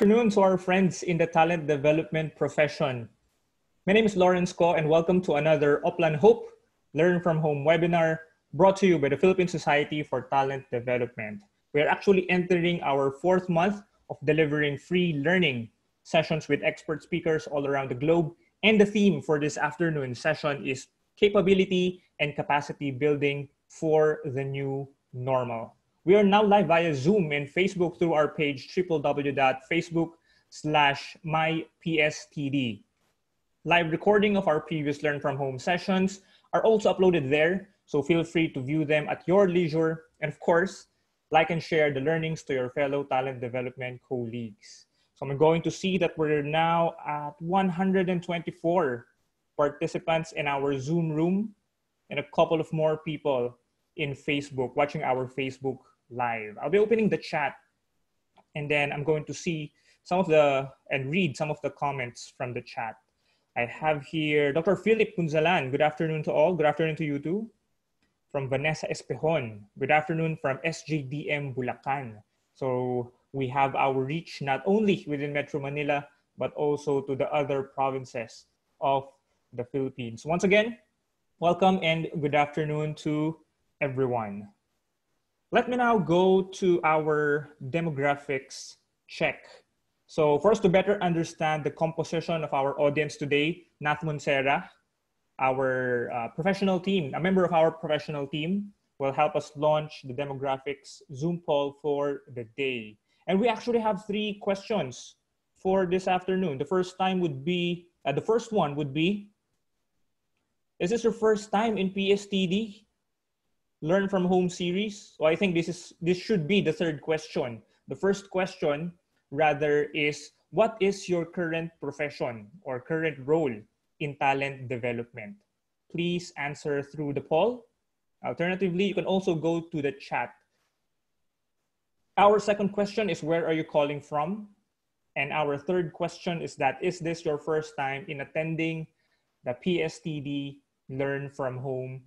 afternoon to our friends in the talent development profession. My name is Lawrence Ko and welcome to another Oplan Hope Learn from Home webinar brought to you by the Philippine Society for Talent Development. We are actually entering our fourth month of delivering free learning sessions with expert speakers all around the globe. And the theme for this afternoon session is capability and capacity building for the new normal. We are now live via Zoom and Facebook through our page www.facebook slash mypstd. Live recording of our previous Learn From Home sessions are also uploaded there, so feel free to view them at your leisure. And of course, like and share the learnings to your fellow talent development colleagues. So I'm going to see that we're now at 124 participants in our Zoom room and a couple of more people in Facebook, watching our Facebook live. I'll be opening the chat and then I'm going to see some of the and read some of the comments from the chat. I have here Dr. Philip Punzalan. Good afternoon to all. Good afternoon to you too. From Vanessa Espejon. Good afternoon from SJDM Bulacan. So we have our reach not only within Metro Manila, but also to the other provinces of the Philippines. Once again, welcome and good afternoon to everyone. Let me now go to our demographics check. So for us to better understand the composition of our audience today, Nath Monsera, our uh, professional team, a member of our professional team, will help us launch the demographics Zoom poll for the day. And we actually have three questions for this afternoon. The first time would be, uh, the first one would be, is this your first time in PSTD? Learn from home series. So I think this is this should be the third question. The first question rather is what is your current profession or current role in talent development? Please answer through the poll. Alternatively, you can also go to the chat. Our second question is where are you calling from? And our third question is that is this your first time in attending the PSTD Learn from Home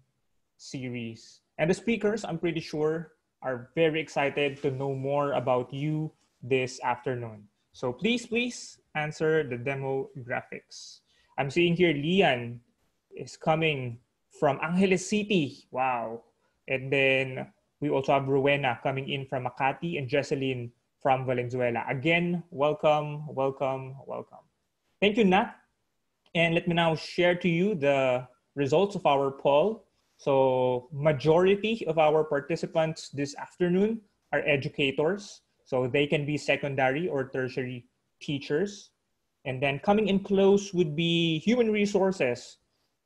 series? And the speakers, I'm pretty sure, are very excited to know more about you this afternoon. So please, please answer the demographics. I'm seeing here Lian is coming from Angeles City. Wow. And then we also have Rowena coming in from Makati and Jesseline from Valenzuela. Again, welcome, welcome, welcome. Thank you, Nat. And let me now share to you the results of our poll. So majority of our participants this afternoon are educators. So they can be secondary or tertiary teachers. And then coming in close would be human resources,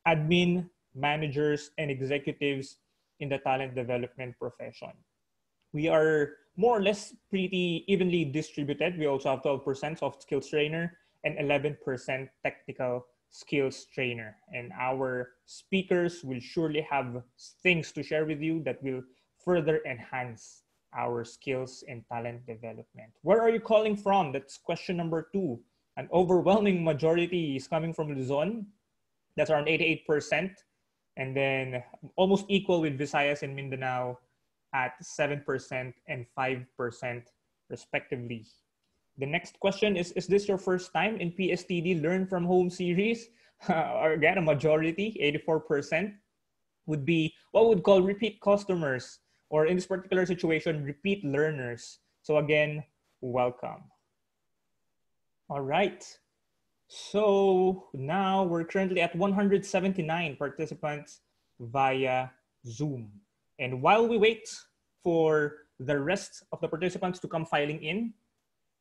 admin, managers, and executives in the talent development profession. We are more or less pretty evenly distributed. We also have 12% soft skills trainer and 11% technical skills trainer. And our speakers will surely have things to share with you that will further enhance our skills and talent development. Where are you calling from? That's question number two. An overwhelming majority is coming from Luzon. That's around 88%. And then almost equal with Visayas and Mindanao at 7% and 5% respectively. The next question is Is this your first time in PSTD Learn from Home series? or again, a majority, 84%, would be what would call repeat customers, or in this particular situation, repeat learners. So, again, welcome. All right. So now we're currently at 179 participants via Zoom. And while we wait for the rest of the participants to come filing in,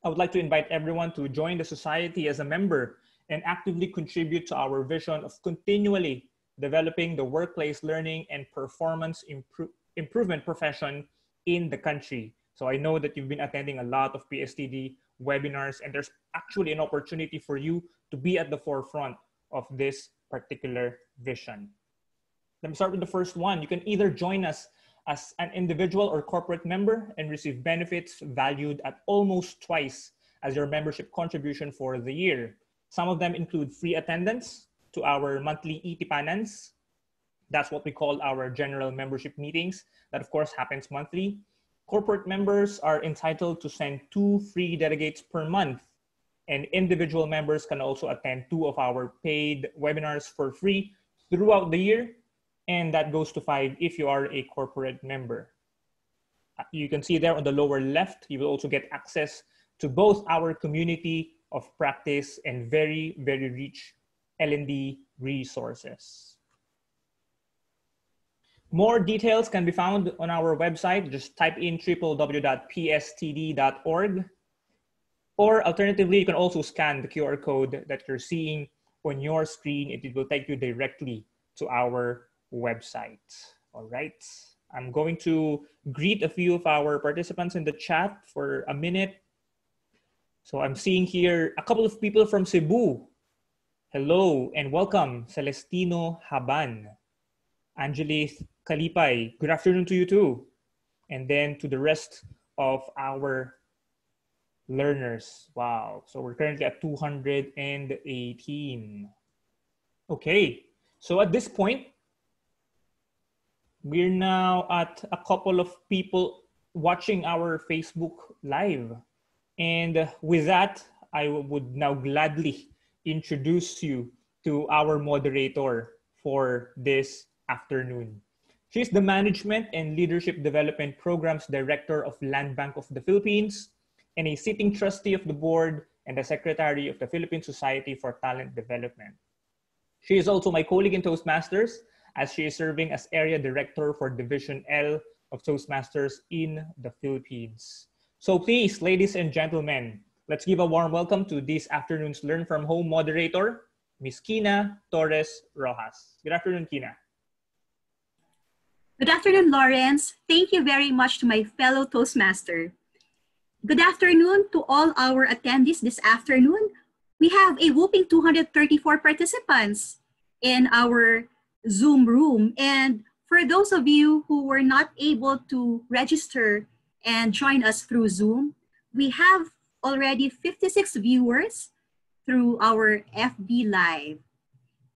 I would like to invite everyone to join the society as a member and actively contribute to our vision of continually developing the workplace learning and performance impro improvement profession in the country. So I know that you've been attending a lot of PSTD webinars and there's actually an opportunity for you to be at the forefront of this particular vision. Let me start with the first one. You can either join us as an individual or corporate member and receive benefits valued at almost twice as your membership contribution for the year. Some of them include free attendance to our monthly ETPanans. That's what we call our general membership meetings. That, of course, happens monthly. Corporate members are entitled to send two free delegates per month and individual members can also attend two of our paid webinars for free throughout the year. And that goes to five if you are a corporate member. You can see there on the lower left, you will also get access to both our community of practice and very, very rich L&D resources. More details can be found on our website. Just type in www.pstd.org or alternatively, you can also scan the QR code that you're seeing on your screen. It will take you directly to our website. All right. I'm going to greet a few of our participants in the chat for a minute. So I'm seeing here a couple of people from Cebu. Hello and welcome, Celestino Haban. Angelis Kalipay, good afternoon to you too. And then to the rest of our learners. Wow. So we're currently at 218. Okay. So at this point, we're now at a couple of people watching our Facebook Live. And with that, I would now gladly introduce you to our moderator for this afternoon. She's the Management and Leadership Development Programs Director of Land Bank of the Philippines and a sitting trustee of the board and the secretary of the Philippine Society for Talent Development. She is also my colleague in Toastmasters as she is serving as area director for Division L of Toastmasters in the Philippines. So please, ladies and gentlemen, let's give a warm welcome to this afternoon's Learn From Home moderator, Ms. Kina Torres Rojas. Good afternoon, Kina. Good afternoon, Lawrence. Thank you very much to my fellow Toastmaster. Good afternoon to all our attendees this afternoon. We have a whooping 234 participants in our Zoom room. And for those of you who were not able to register and join us through Zoom, we have already 56 viewers through our FB Live.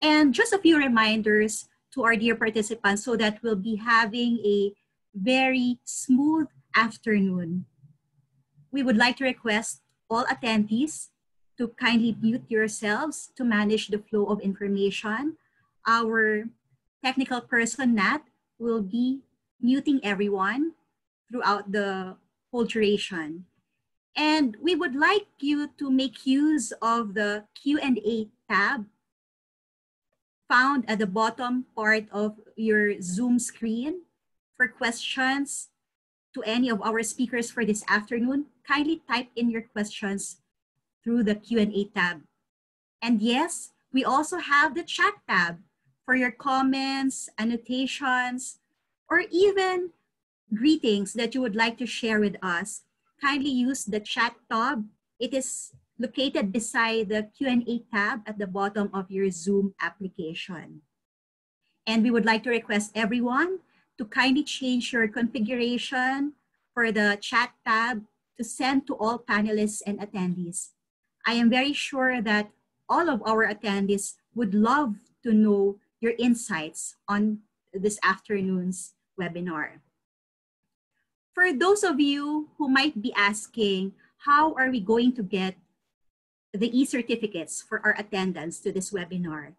And just a few reminders to our dear participants so that we'll be having a very smooth afternoon we would like to request all attendees to kindly mute yourselves to manage the flow of information. Our technical person, Nat, will be muting everyone throughout the whole duration. And we would like you to make use of the Q&A tab found at the bottom part of your Zoom screen for questions to any of our speakers for this afternoon, kindly type in your questions through the Q&A tab. And yes, we also have the chat tab for your comments, annotations, or even greetings that you would like to share with us. Kindly use the chat tab. It is located beside the Q&A tab at the bottom of your Zoom application. And we would like to request everyone to kindly change your configuration for the chat tab to send to all panelists and attendees. I am very sure that all of our attendees would love to know your insights on this afternoon's webinar. For those of you who might be asking, how are we going to get the e-certificates for our attendance to this webinar?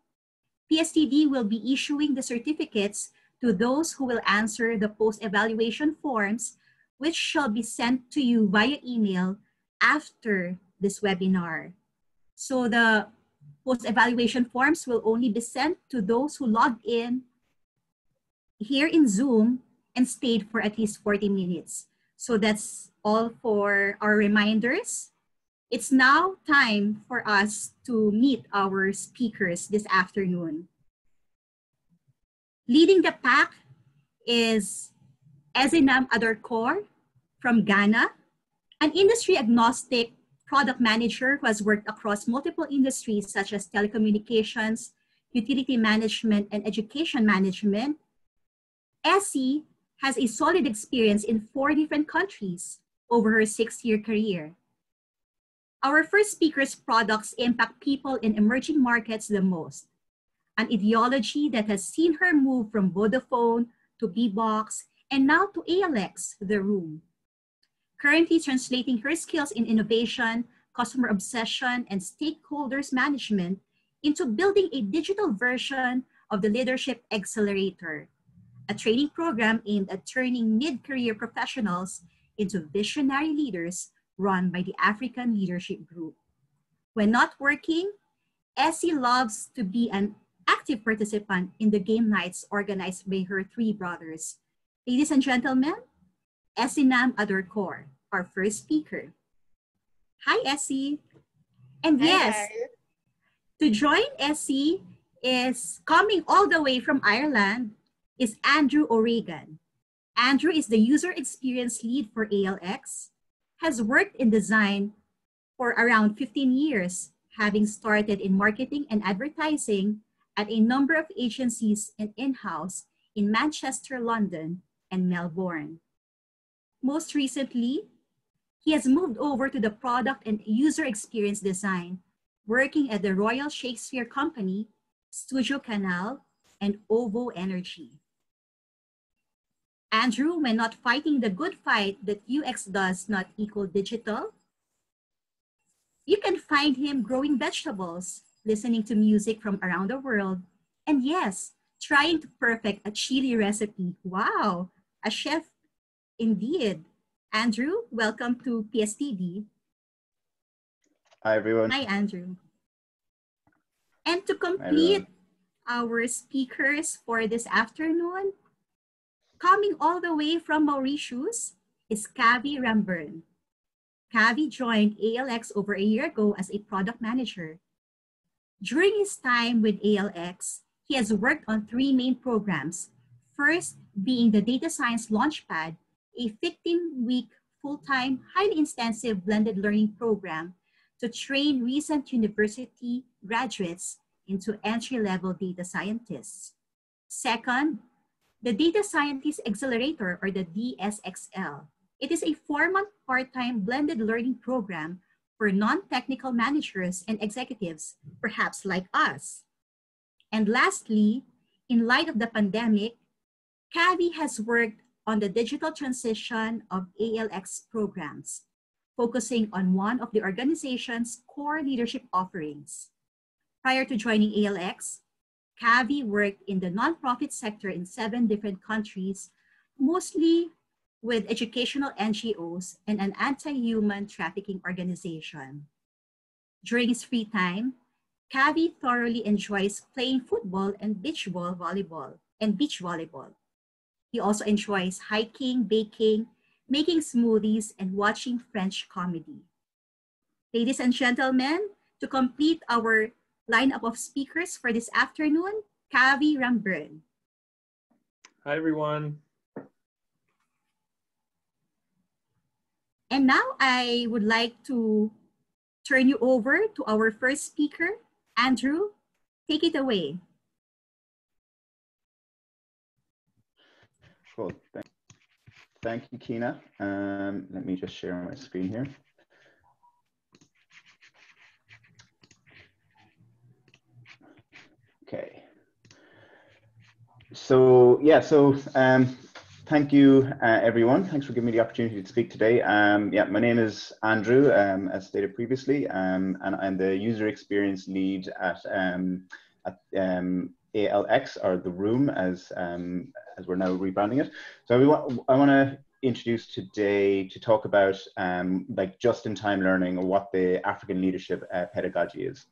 PSTD will be issuing the certificates to those who will answer the post-evaluation forms, which shall be sent to you via email after this webinar. So the post-evaluation forms will only be sent to those who logged in here in Zoom and stayed for at least 40 minutes. So that's all for our reminders. It's now time for us to meet our speakers this afternoon. Leading the pack is Esinam Adorkor from Ghana, an industry agnostic product manager who has worked across multiple industries such as telecommunications, utility management, and education management. Essie has a solid experience in four different countries over her six-year career. Our first speaker's products impact people in emerging markets the most an ideology that has seen her move from Vodafone to BBOXX and now to ALX, The Room. Currently translating her skills in innovation, customer obsession, and stakeholders management into building a digital version of the Leadership Accelerator, a training program aimed at turning mid-career professionals into visionary leaders run by the African Leadership Group. When not working, Essie loves to be an active participant in the game nights organized by her three brothers. Ladies and gentlemen, Esinam Adorkor, our first speaker. Hi, Essie. And Hi, yes, hi. to join Essie is coming all the way from Ireland is Andrew O'Regan. Andrew is the user experience lead for ALX, has worked in design for around 15 years, having started in marketing and advertising at a number of agencies and in-house in Manchester, London, and Melbourne. Most recently, he has moved over to the product and user experience design, working at the Royal Shakespeare Company, Studio Canal, and OVO Energy. Andrew, when not fighting the good fight that UX does not equal digital, you can find him growing vegetables, listening to music from around the world, and yes, trying to perfect a chili recipe. Wow, a chef indeed. Andrew, welcome to PSTD. Hi, everyone. Hi, Andrew. And to complete our speakers for this afternoon, coming all the way from Mauritius is Kavi Ramburn. Kavi joined ALX over a year ago as a product manager. During his time with ALX, he has worked on three main programs. First, being the Data Science Launchpad, a 15 week full time, highly intensive blended learning program to train recent university graduates into entry level data scientists. Second, the Data Scientist Accelerator, or the DSXL. It is a four month part time blended learning program for non technical managers and executives, perhaps like us. And lastly, in light of the pandemic, Kavi has worked on the digital transition of ALX programs, focusing on one of the organization's core leadership offerings. Prior to joining ALX, Kavi worked in the nonprofit sector in seven different countries, mostly with educational NGOs and an anti-human trafficking organization. During his free time, Kavi thoroughly enjoys playing football and beach ball volleyball and beach volleyball. He also enjoys hiking, baking, making smoothies, and watching French comedy. Ladies and gentlemen, to complete our lineup of speakers for this afternoon, Kavi Ramburn. Hi, everyone. And now I would like to turn you over to our first speaker, Andrew. Take it away. Cool. Thank, thank you, Kina. Um, let me just share my screen here. Okay. So yeah, so um, thank you, uh, everyone. Thanks for giving me the opportunity to speak today. Um, yeah, my name is Andrew, um, as stated previously, um, and I'm the user experience lead at, um, at ALX, or the Room, as as we're now rebranding it. So we want, I want to introduce today to talk about um, like just-in-time learning or what the African leadership uh, pedagogy is.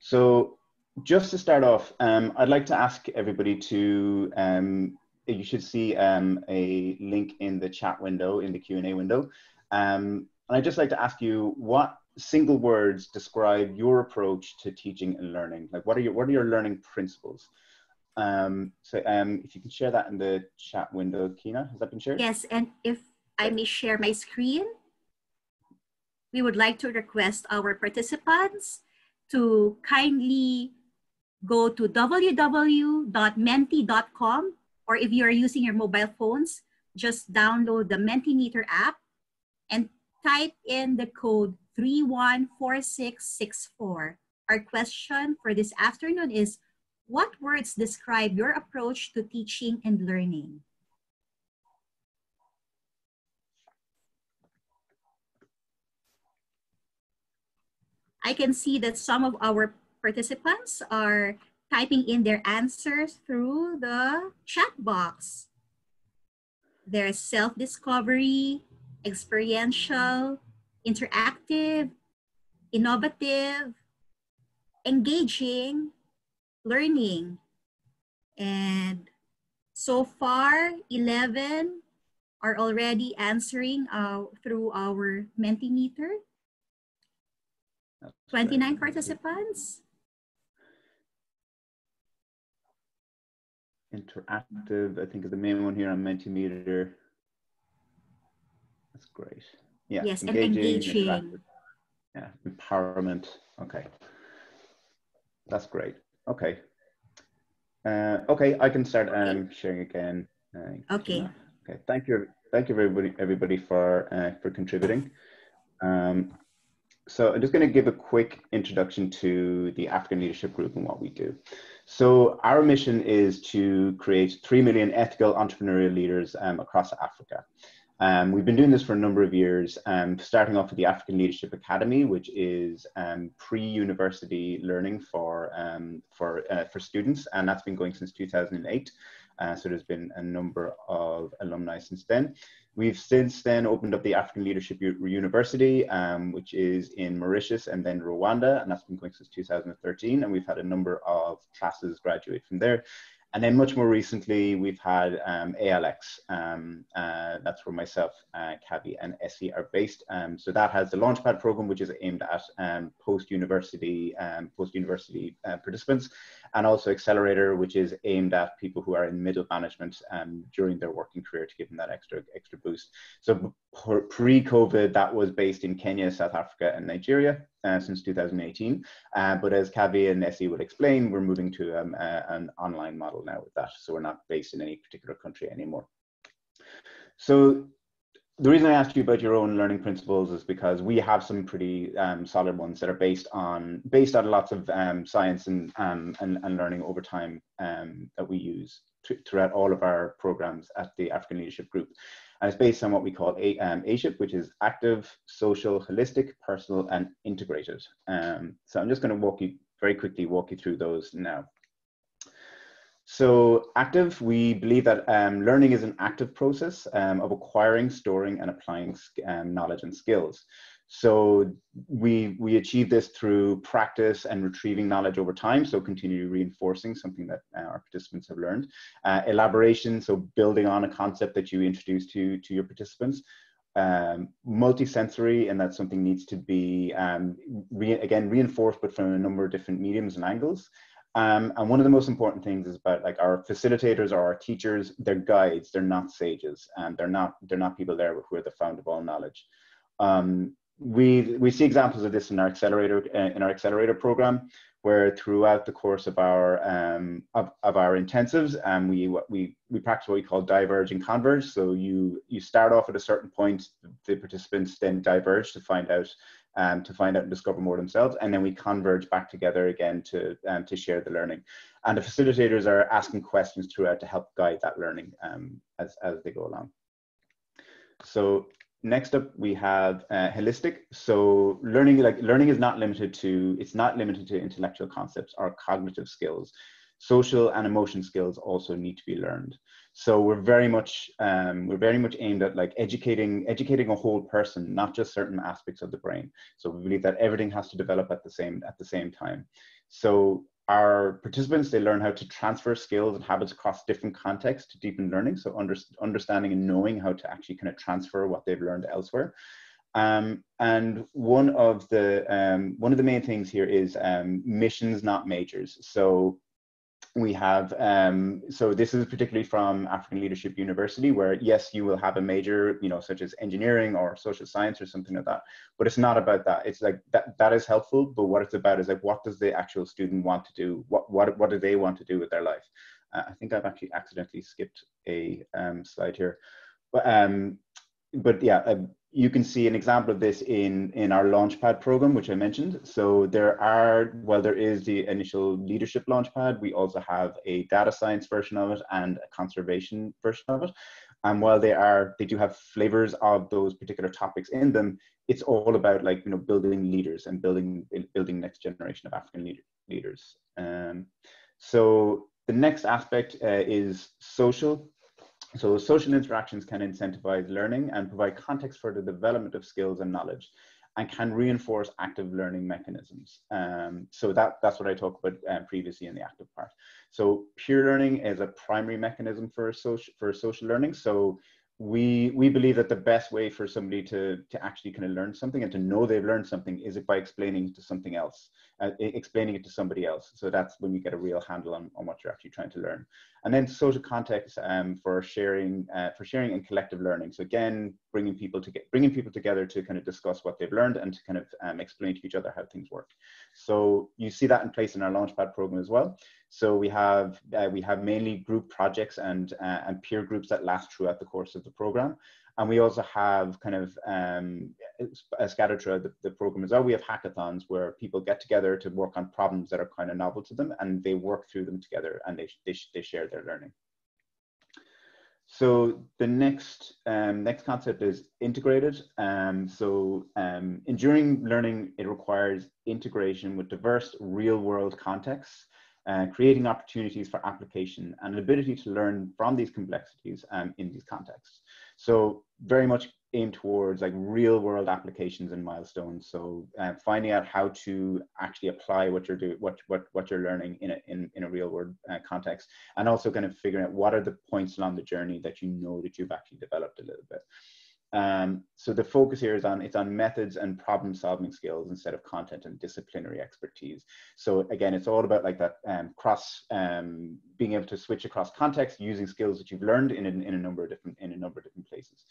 So just to start off, um, I'd like to ask everybody to, um, you should see um, a link in the chat window, in the Q&A window. Um, and I'd just like to ask you what single words describe your approach to teaching and learning? Like what are your, what are your learning principles? Um, so um, if you can share that in the chat window, Kina, has that been shared? Yes, and if I may share my screen, we would like to request our participants to kindly go to www.menti.com or if you are using your mobile phones, just download the Mentimeter app and type in the code 314664. Our question for this afternoon is, what words describe your approach to teaching and learning? I can see that some of our participants are typing in their answers through the chat box. There's self-discovery, experiential, interactive, innovative, engaging, learning. And so far, 11 are already answering uh, through our Mentimeter. 29 participants. Interactive, I think is the main one here on Mentimeter. That's great. Yeah. Yes, engaging, and engaging. Yeah, empowerment. Okay. That's great. Okay. Uh, okay, I can start um, sharing again. Uh, okay. Okay. Thank you. Thank you, everybody, everybody for uh, for contributing. Um, so I'm just going to give a quick introduction to the African Leadership Group and what we do. So our mission is to create 3 million ethical entrepreneurial leaders um, across Africa. Um, we've been doing this for a number of years, um, starting off with the African Leadership Academy, which is um, pre-university learning for um, for uh, for students, and that's been going since 2008. Uh, so there's been a number of alumni since then. We've since then opened up the African Leadership U University, um, which is in Mauritius and then Rwanda, and that's been going since 2013. And we've had a number of classes graduate from there. And then much more recently, we've had um, ALX. Um, uh, that's where myself, uh, Kavi, and Essie are based. Um, so that has the Launchpad program, which is aimed at um, post-university um, post-university uh, participants, and also Accelerator, which is aimed at people who are in middle management um, during their working career to give them that extra extra boost. So pre-COVID, that was based in Kenya, South Africa, and Nigeria uh, since 2018. Uh, but as Kavi and Essie would explain, we're moving to um, uh, an online model now with that. So we're not based in any particular country anymore. So the reason I asked you about your own learning principles is because we have some pretty um, solid ones that are based on based on lots of um, science and, um, and, and learning over time um, that we use throughout all of our programs at the African Leadership Group. And it's based on what we call A, um, ASHIP, which is active, social, holistic, personal, and integrated. Um, so I'm just going to walk you very quickly walk you through those now. So active, we believe that um, learning is an active process um, of acquiring, storing, and applying um, knowledge and skills. So we we achieve this through practice and retrieving knowledge over time. So continually reinforcing something that uh, our participants have learned. Uh, elaboration, so building on a concept that you introduce to to your participants. Um, multisensory, and that something needs to be um, re again reinforced, but from a number of different mediums and angles. Um, and one of the most important things is about like our facilitators or our teachers, they're guides, they're not sages, and they're not they're not people there who are the fount of all knowledge. Um, we we see examples of this in our accelerator uh, in our accelerator program, where throughout the course of our um, of, of our intensives, um, we we we practice what we call diverge and converge. So you you start off at a certain point, the participants then diverge to find out um, to find out and discover more themselves. And then we converge back together again to, um, to share the learning. And the facilitators are asking questions throughout to help guide that learning um, as, as they go along. So next up we have uh, holistic. So learning, like learning is not limited to, it's not limited to intellectual concepts or cognitive skills. Social and emotion skills also need to be learned. So we're very much um, we're very much aimed at like educating educating a whole person, not just certain aspects of the brain. So we believe that everything has to develop at the same at the same time. So our participants they learn how to transfer skills and habits across different contexts to deepen learning. So under, understanding and knowing how to actually kind of transfer what they've learned elsewhere. Um, and one of the um, one of the main things here is um, missions, not majors. So we have um, so this is particularly from african leadership university where yes you will have a major you know such as engineering or social science or something like that but it's not about that. It's like that that is helpful but what it's about is like what does the actual student want to do? What what, what do they want to do with their life? Uh, i think i've actually accidentally skipped a um, slide here but um but yeah um, you can see an example of this in, in our Launchpad program, which I mentioned. So there are, well, there is the initial leadership Launchpad. We also have a data science version of it and a conservation version of it. And while they are, they do have flavors of those particular topics in them. It's all about like you know building leaders and building building next generation of African leader, leaders. Um, so the next aspect uh, is social. So social interactions can incentivize learning and provide context for the development of skills and knowledge and can reinforce active learning mechanisms. Um, so that, that's what I talked about uh, previously in the active part. So peer learning is a primary mechanism for social, for social learning. So we we believe that the best way for somebody to to actually kind of learn something and to know they've learned something is it by explaining to something else uh, explaining it to somebody else. So that's when you get a real handle on, on what you're actually trying to learn. And then social context um, for sharing uh, for sharing and collective learning. So again bringing people to get bringing people together to kind of discuss what they've learned and to kind of um, explain to each other how things work. So you see that in place in our launchpad program as well. So we have uh, we have mainly group projects and uh, and peer groups that last throughout the course of the program, and we also have kind of um, scattered throughout the, the, program as well. We have hackathons where people get together to work on problems that are kind of novel to them, and they work through them together, and they they, they share their learning. So the next um, next concept is integrated. Um, so um, enduring learning it requires integration with diverse real world contexts uh, creating opportunities for application and an ability to learn from these complexities um, in these contexts. So very much aimed towards like real world applications and milestones. So uh, finding out how to actually apply what you're doing, what, what, what you're learning in a, in, in a real world uh, context, and also kind of figuring out what are the points along the journey that you know that you've actually developed a little bit. Um, so the focus here is on it's on methods and problem solving skills instead of content and disciplinary expertise. So again, it's all about like that um, cross um, being able to switch across context using skills that you've learned in, in, in a number of different in a number of different places.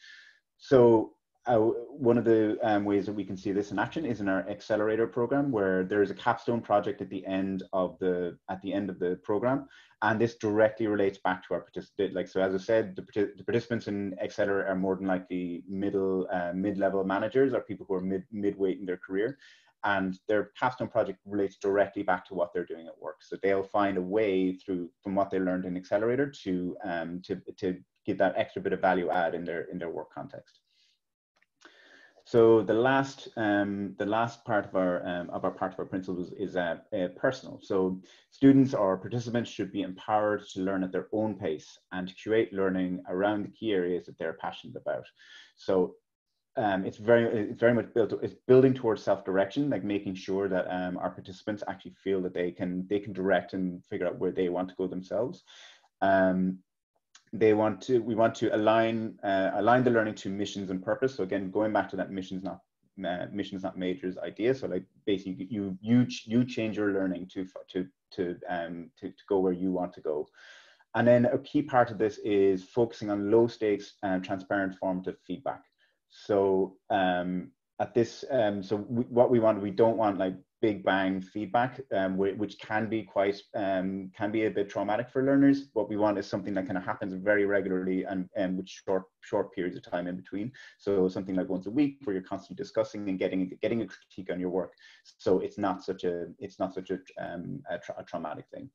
So uh, one of the um, ways that we can see this in action is in our accelerator program where there is a capstone project at the end of the at the end of the program. And this directly relates back to our participant like so as i said the, the participants in accelerator are more than likely middle uh, mid-level managers or people who are mid midway in their career. And their capstone project relates directly back to what they're doing at work. So they'll find a way through from what they learned in accelerator to um, to to give that extra bit of value add in their in their work context so the last, um, the last part of our um, of our part of our principles is uh, uh, personal. So students or participants should be empowered to learn at their own pace and to learning around the key areas that they're passionate about. So um, it's very it's very much built it's building towards self-direction like making sure that um, our participants actually feel that they can they can direct and figure out where they want to go themselves um, they want to we want to align uh, align the learning to missions and purpose. So again going back to that missions not uh, missions not majors idea. So like basically you you you change your learning to to to um to, to go where you want to go. And then a key part of this is focusing on low stakes and transparent formative feedback. So um at this um so we, what we want we don't want like big bang feedback, um, which can be quite um, can be a bit traumatic for learners. What we want is something that kind of happens very regularly and, with short short periods of time in between. So something like once a week, where you're constantly discussing and getting getting a critique on your work. So it's not such a it's not such a, um, a, tra a traumatic thing.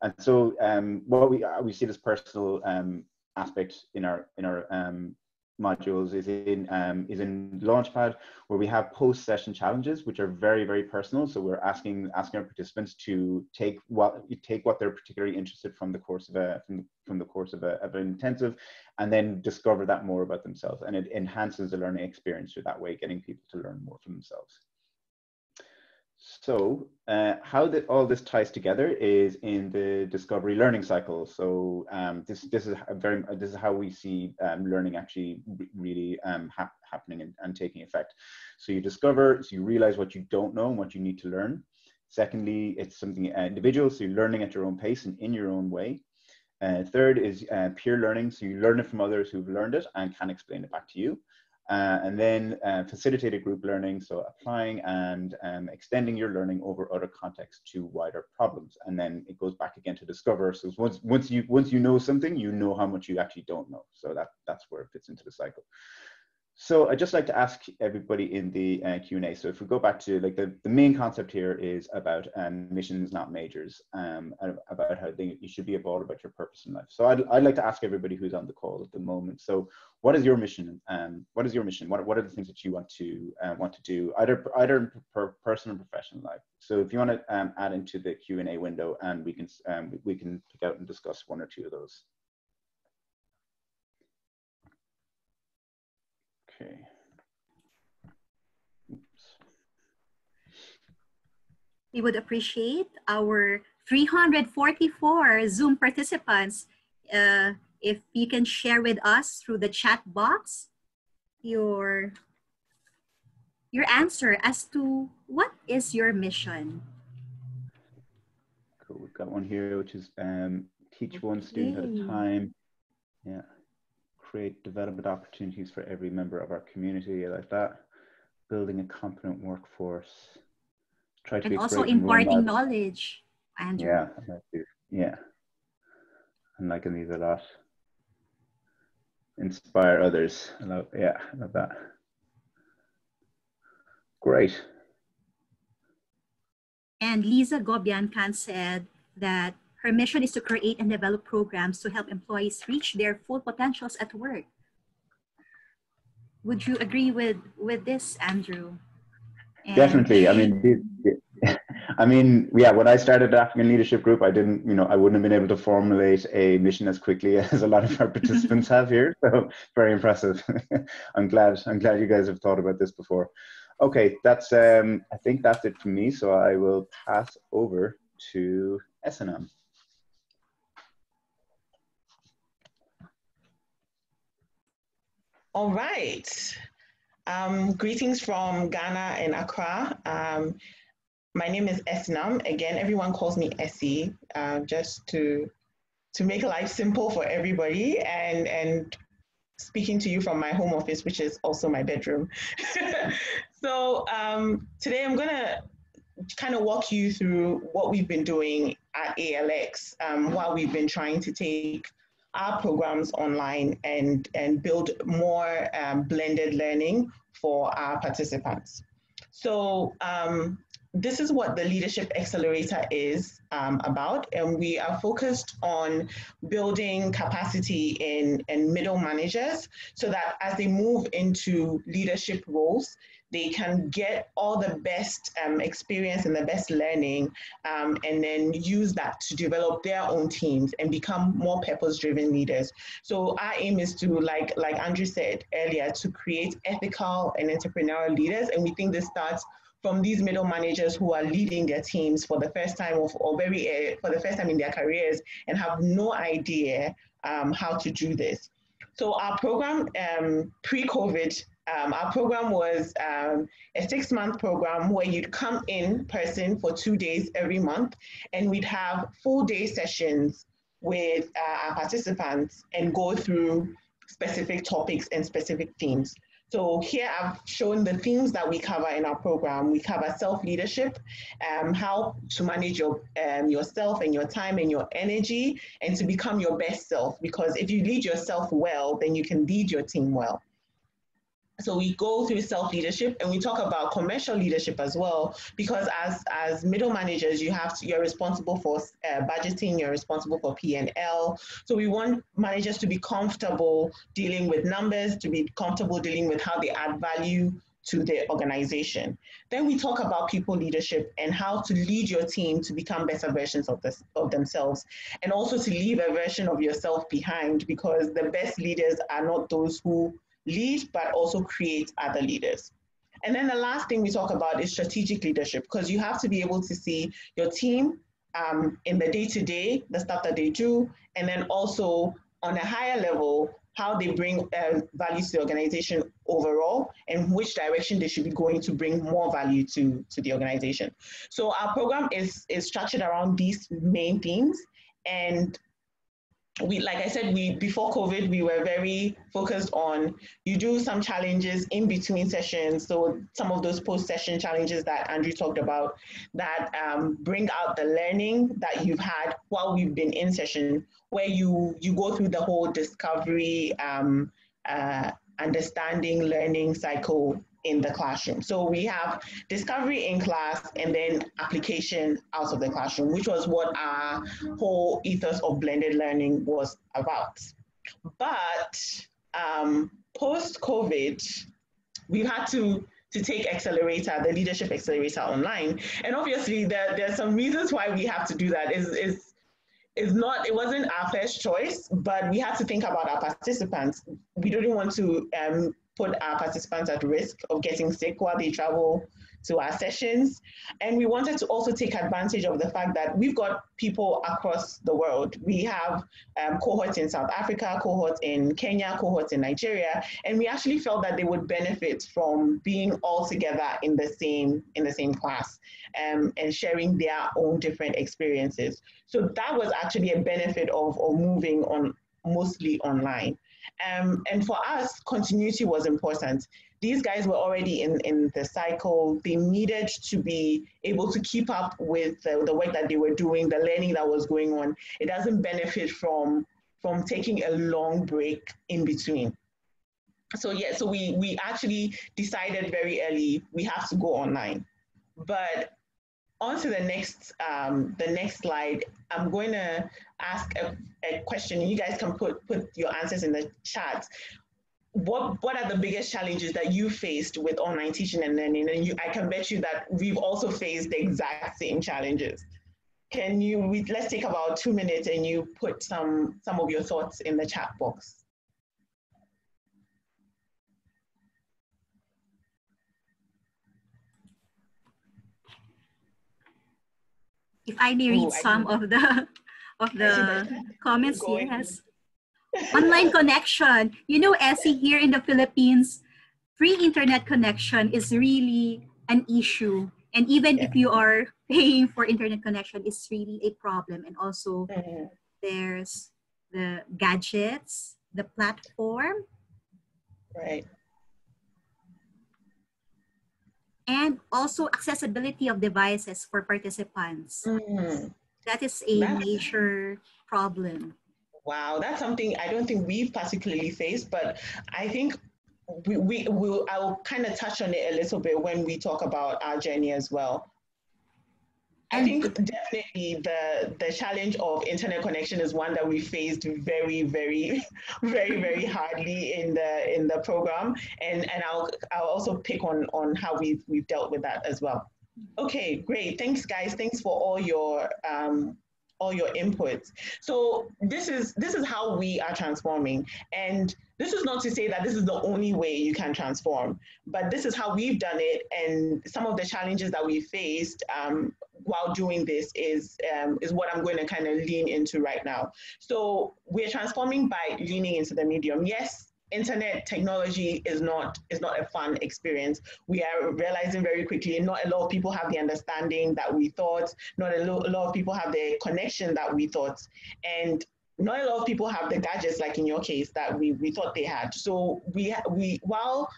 And so um, what we we see this personal um, aspect in our in our um, modules is in um, is in Launchpad, where we have post session challenges, which are very very personal. So we're asking asking our participants to take what take what they're particularly interested from the course of a from the, from the course of, a, of an intensive, and then discover that more about themselves, and it enhances the learning experience through that way, getting people to learn more from themselves. So uh, how the, all this ties together is in the discovery learning cycle. So um, this this is very this is how we see um, learning actually really um, hap happening and, and, taking effect. So you discover, so you realize what you don't know and what you need to learn. Secondly, it's something uh, individual, so you're learning at your own pace and in your own way. Uh, third is uh, peer learning, so you learn it from others who've learned it and can explain it back to you. Uh, and then uh, facilitated group learning, so applying and um, extending your learning over other contexts to wider problems. And then it goes back again to discover. So once, once, you, once you know something, you know how much you actually don't know. So that, that's where it fits into the cycle. So I'd just like to ask everybody in the uh, Q&A. So if we go back to like the, the main concept here is about um, missions, not majors, um, about how they, you should be about about your purpose in life. So I'd, I'd like to ask everybody who's on the call at the moment. So what is your mission? Um, what is your mission? What, what are the things that you want to uh, want to do either either per personal and professional life? So if you want to um, add into the Q&A window and we can um, we can pick out and discuss one or two of those. Okay. Oops. We would appreciate our 344 Zoom participants uh, if you can share with us through the chat box your your answer as to what is your mission. Cool. We've got one here, which is um, teach one student at a time. Yeah create development opportunities for every member of our community like that. Building a competent workforce. Try to and also imparting knowledge Andrew. yeah yeah. I'm liking these a lot inspire others. I love, yeah i love that. Great. And lisa gobiankan said that her mission is to create and develop programs to help employees reach their full potentials at work. Would you agree with, with this, Andrew? And Definitely. I mean, I mean, yeah, when I started the African Leadership Group, I didn't, you know, I wouldn't have been able to formulate a mission as quickly as a lot of our participants have here. So very impressive. I'm glad, I'm glad you guys have thought about this before. Okay, that's, um, I think that's it for me. So I will pass over to Esinam. All right. Um, greetings from Ghana and Accra. Um, my name is Esinam. Again, everyone calls me Essie, uh, just to to make life simple for everybody. And and speaking to you from my home office, which is also my bedroom. so um, today I'm gonna kind of walk you through what we've been doing at ALX um, while we've been trying to take our programs online and, and build more um, blended learning for our participants. So um, this is what the Leadership Accelerator is um, about, and we are focused on building capacity in, in middle managers so that as they move into leadership roles, they can get all the best um, experience and the best learning um, and then use that to develop their own teams and become more purpose-driven leaders. So our aim is to, like, like Andrew said earlier, to create ethical and entrepreneurial leaders. And we think this starts from these middle managers who are leading their teams for the first time of, or very uh, for the first time in their careers and have no idea um, how to do this. So our program um, pre-COVID um, our program was um, a six month program where you'd come in person for two days every month and we'd have full day sessions with uh, our participants and go through specific topics and specific themes. So here I've shown the themes that we cover in our program. We cover self-leadership, um, how to manage your, um, yourself and your time and your energy and to become your best self. Because if you lead yourself well, then you can lead your team well. So we go through self-leadership and we talk about commercial leadership as well, because as, as middle managers, you have to, you're responsible for uh, budgeting, you're responsible for P&L. So we want managers to be comfortable dealing with numbers, to be comfortable dealing with how they add value to the organization. Then we talk about people leadership and how to lead your team to become better versions of, this, of themselves and also to leave a version of yourself behind because the best leaders are not those who lead, but also create other leaders. And then the last thing we talk about is strategic leadership, because you have to be able to see your team um, in the day to day, the stuff that they do, and then also on a higher level, how they bring uh, value to the organization overall and which direction they should be going to bring more value to, to the organization. So our program is, is structured around these main themes and we like i said we before covid we were very focused on you do some challenges in between sessions. So some of those post session challenges that andrew talked about that um, bring out the learning that you've had while we've been in session where you you go through the whole discovery um, uh, understanding learning cycle in the classroom. So we have discovery in class and then application out of the classroom, which was what our whole ethos of blended learning was about. But um, post COVID, we had to to take accelerator, the leadership accelerator online. And obviously there, there's some reasons why we have to do that. Is is is not it wasn't our first choice, but we had to think about our participants. We didn't want to um, put our participants at risk of getting sick while they travel to our sessions. And we wanted to also take advantage of the fact that we've got people across the world. We have um, cohorts in South Africa, cohorts in Kenya, cohorts in Nigeria, and we actually felt that they would benefit from being all together in the same in the same class um, and sharing their own different experiences. So that was actually a benefit of, of moving on mostly online. Um, and for us, continuity was important. These guys were already in, in the cycle. They needed to be able to keep up with the, work that they were doing, the learning that was going on. It doesn't benefit from, from taking a long break in between. So yeah, so we, we actually decided very early, we have to go online. But on to the next um, the next slide. I'm going to ask a, a question. You guys can put put your answers in the chat. What what are the biggest challenges that you faced with online teaching and learning? And you, I can bet you that we've also faced the exact same challenges. Can you we, let's take about two minutes and you put some some of your thoughts in the chat box. If I may read oh, some of the of the comments here has online connection. You know, Essie, here in the Philippines, free internet connection is really an issue. And even yeah. if you are paying for internet connection, it's really a problem. And also, mm-hmm. there's the gadgets, the platform. Right and also accessibility of devices for participants. Mm. That is a that's, major problem. Wow, that's something I don't think we've particularly faced, but I think we, we will I'll kind of touch on it a little bit when we talk about our journey as well. I think definitely the the challenge of internet connection is one that we faced very, very, very, very hardly in the in the program, and and I'll I'll also pick on on how we've we've dealt with that as well. Okay, great. Thanks, guys. Thanks for all your um, all your inputs. So this is this is how we are transforming. And this is not to say that this is the only way you can transform, but this is how we've done it. And some of the challenges that we faced um, while doing this is um, is what I'm going to kind of lean into right now. So we're transforming by leaning into the medium. Yes, internet technology is not is not a fun experience. We are realizing very quickly not a lot of people have the understanding that we thought, not a, lo- a lot of people have the connection that we thought, and not a lot of people have the gadgets like in your case that we, we thought they had. So we we while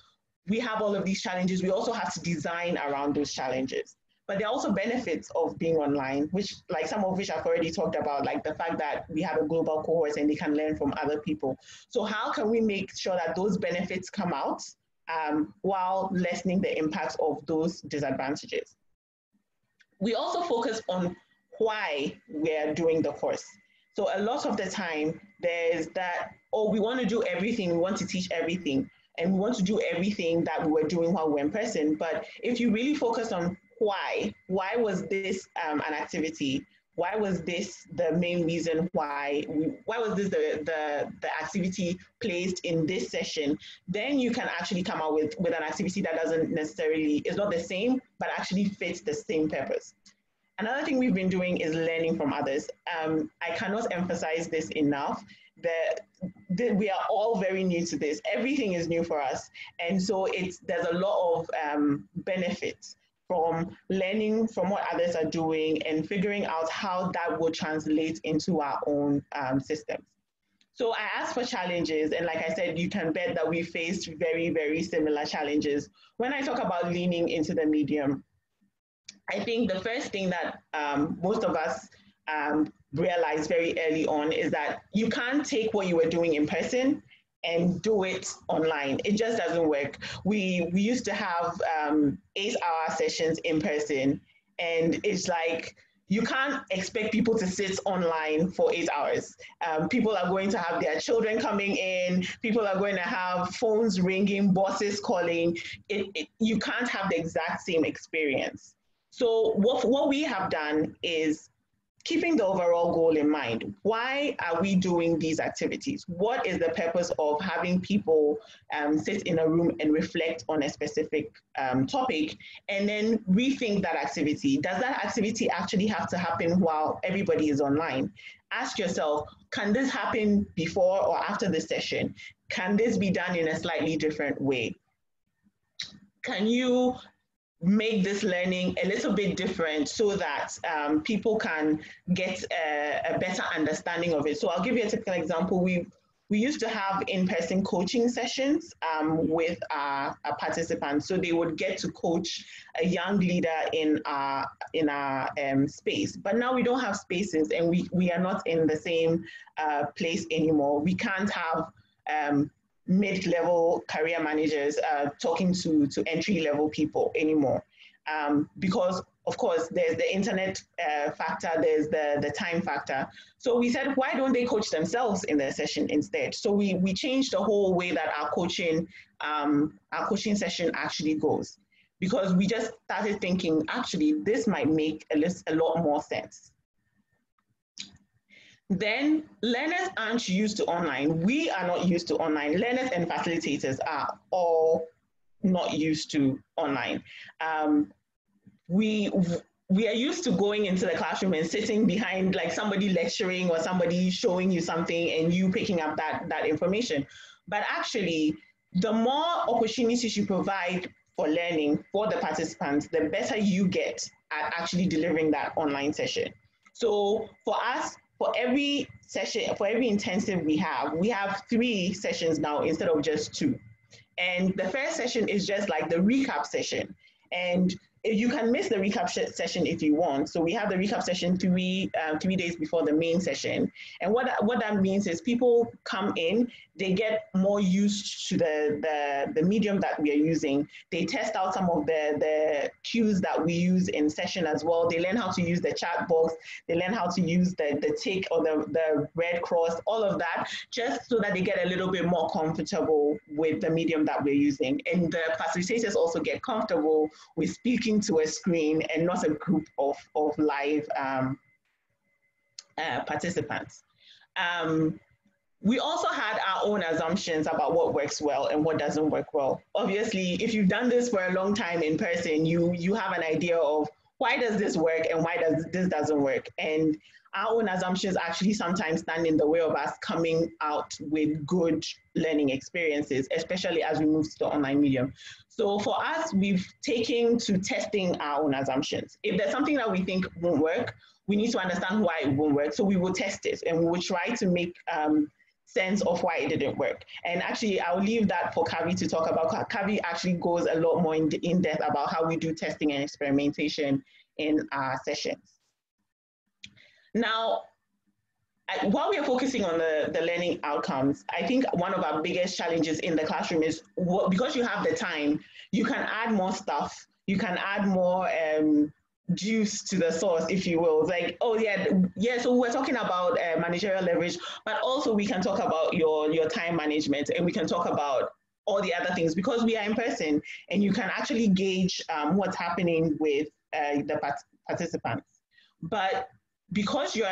we have all of these challenges, we also have to design around those challenges. But there are also benefits of being online, which like some of which I've already talked about, like the fact that we have a global cohort and they can learn from other people. So how can we make sure that those benefits come out um, while lessening the impacts of those disadvantages? We also focus on why we're doing the course. So a lot of the time, there's that, oh, we want to do everything, we want to teach everything, and we want to do everything that we were doing while we we're in person. But if you really focus on why? Why was this um, an activity? Why was this the main reason why why was this the, the the activity placed in this session? Then you can actually come out with with an activity that doesn't necessarily is not the same but actually fits the same purpose. Another thing we've been doing is learning from others. Um, i cannot emphasize this enough that, we are all very new to this. Everything is new for us. And so it's there's a lot of um, benefits from learning from what others are doing and figuring out how that will translate into our own um, systems. So I asked for challenges, and like I said, you can bet that we faced very, very similar challenges. When I talk about leaning into the medium, I think the first thing that um, most of us um, realized very early on is that you can't take what you were doing in person and do it online. It just doesn't work. We we used to have um, eight hour sessions in person, and it's like you can't expect people to sit online for eight hours. Um, people are going to have their children coming in. People are going to have phones ringing, bosses calling. It, it, you can't have the exact same experience. So what, what we have done is keeping the overall goal in mind, why are we doing these activities? What is the purpose of having people um, sit in a room and reflect on a specific um, topic and then rethink that activity? Does that activity actually have to happen while everybody is online? Ask yourself, can this happen before or after the session? Can this be done in a slightly different way? Can you make this learning a little bit different so that um, people can get a, a, better understanding of it. So I'll give you a typical example. We we used to have in-person coaching sessions um, with our, our, participants, so they would get to coach a young leader in our in our um, space. But now we don't have spaces, and we we are not in the same uh, place anymore. We can't have um, mid-level career managers uh, talking to, to entry-level people anymore. Um, because of course there's the internet uh, factor, there's the, the time factor. So we said, why don't they coach themselves in their session instead? So we, we changed the whole way that our coaching, um, our coaching session actually goes. Because we just started thinking, actually, this might make a, list, a lot more sense. Then learners aren't used to online. We are not used to online. Learners and facilitators are all not used to online. Um, we we are used to going into the classroom and sitting behind like somebody lecturing or somebody showing you something and you picking up that that information. But actually, the more opportunities you provide for learning for the participants, the better you get at actually delivering that online session. So for us, for every session, for every intensive we have, we have three sessions now instead of just two. And the first session is just like the recap session. And you can miss the recap session if you want. So we have the recap session three uh, three days before the main session. And what what that means is people come in, they get more used to the the, the medium that we are using. They test out some of the the cues that we use in session as well. They learn how to use the chat box. They learn how to use the the tick or the the red cross. All of that just so that they get a little bit more comfortable with the medium that we're using. And the facilitators also get comfortable with speaking to a screen and not a group of, of live um, uh, participants. Um, we also had our own assumptions about what works well and what doesn't work well. Obviously, if you've done this for a long time in person, you, you have an idea of why does this work and why does this doesn't work. And our own assumptions actually sometimes stand in the way of us coming out with good learning experiences, especially as we move to the online medium. So for us, we've taken to testing our own assumptions. If there's something that we think won't work, we need to understand why it won't work. So we will test it and we will try to make um, sense of why it didn't work. And actually, I'll leave that for Kavi to talk about. Kavi actually goes a lot more in, in depth about how we do testing and experimentation in our sessions. Now, while we are focusing on the, the learning outcomes, I think one of our biggest challenges in the classroom is what, because you have the time, you can add more stuff. You can add more um, juice to the sauce, if you will. Like, oh yeah, yeah. So we're talking about uh, managerial leverage, but also we can talk about your your time management, and we can talk about all the other things because we are in person, and you can actually gauge um, what's happening with uh, the participants. But because you're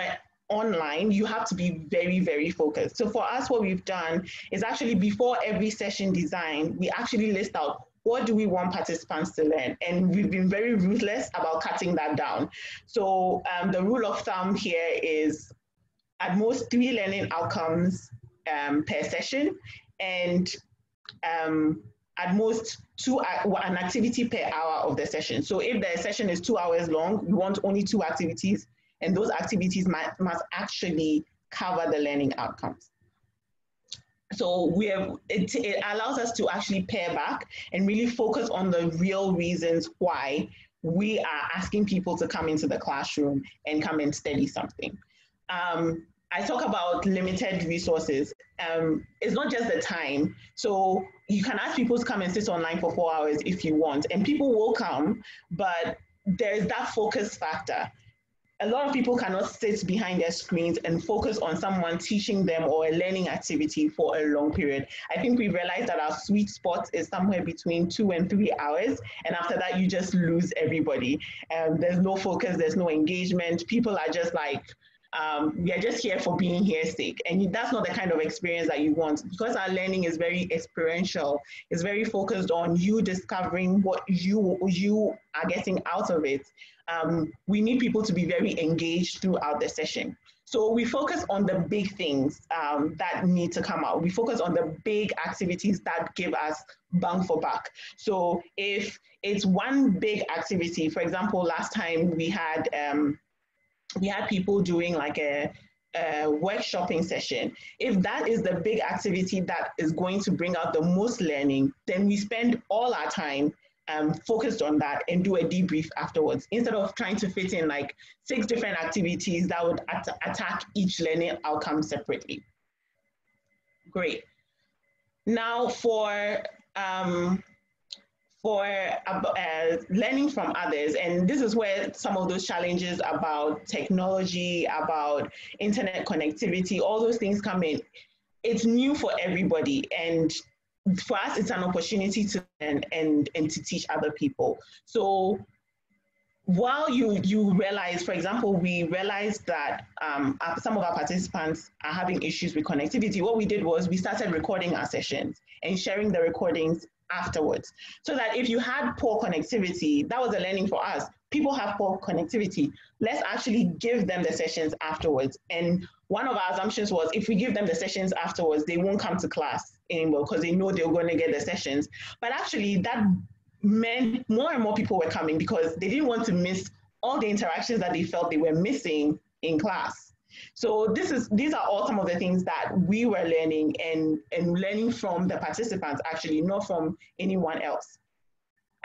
online, you have to be very, very focused. So for us, what we've done is actually before every session design, we actually list out what do we want participants to learn? And we've been very ruthless about cutting that down. So um, the rule of thumb here is at most three learning outcomes um, per session and um, at most two an activity per hour of the session. So if the session is two hours long, we want only two activities and those activities must, must actually cover the learning outcomes. So we have, it, it allows us to actually pare back and really focus on the real reasons why we are asking people to come into the classroom and come and study something. Um, I talk about limited resources. Um, it's not just the time. So you can ask people to come and sit online for four hours if you want, and people will come, but there's that focus factor a lot of people cannot sit behind their screens and focus on someone teaching them or a learning activity for a long period. I think we realized that our sweet spot is somewhere between two and three hours. And after that, you just lose everybody. And there's no focus, there's no engagement. People are just like, um, we are just here for being here sake. And that's not the kind of experience that you want because our learning is very experiential. It's very focused on you discovering what you, you are getting out of it. Um, we need people to be very engaged throughout the session. So we focus on the big things um, that need to come out. We focus on the big activities that give us bang for buck. So if it's one big activity, for example, last time we had um, we had people doing like a, a workshopping session. If that is the big activity that is going to bring out the most learning, then we spend all our time um, focused on that and do a debrief afterwards instead of trying to fit in like six different activities that would at attack each learning outcome separately. Great. Now for um, for uh, learning from others. And this is where some of those challenges about technology, about internet connectivity, all those things come in. It's new for everybody. And for us, it's an opportunity to and, and, and to teach other people. So while you you realize, for example, we realized that um, some of our participants are having issues with connectivity. What we did was we started recording our sessions and sharing the recordings afterwards. So that if you had poor connectivity, that was a learning for us. People have poor connectivity. Let's actually give them the sessions afterwards. And one of our assumptions was if we give them the sessions afterwards, they won't come to class anymore because they know they're going to get the sessions. But actually, that meant more and more people were coming because they didn't want to miss all the interactions that they felt they were missing in class. So this is these are all some of the things that we were learning and, and learning from the participants actually, not from anyone else.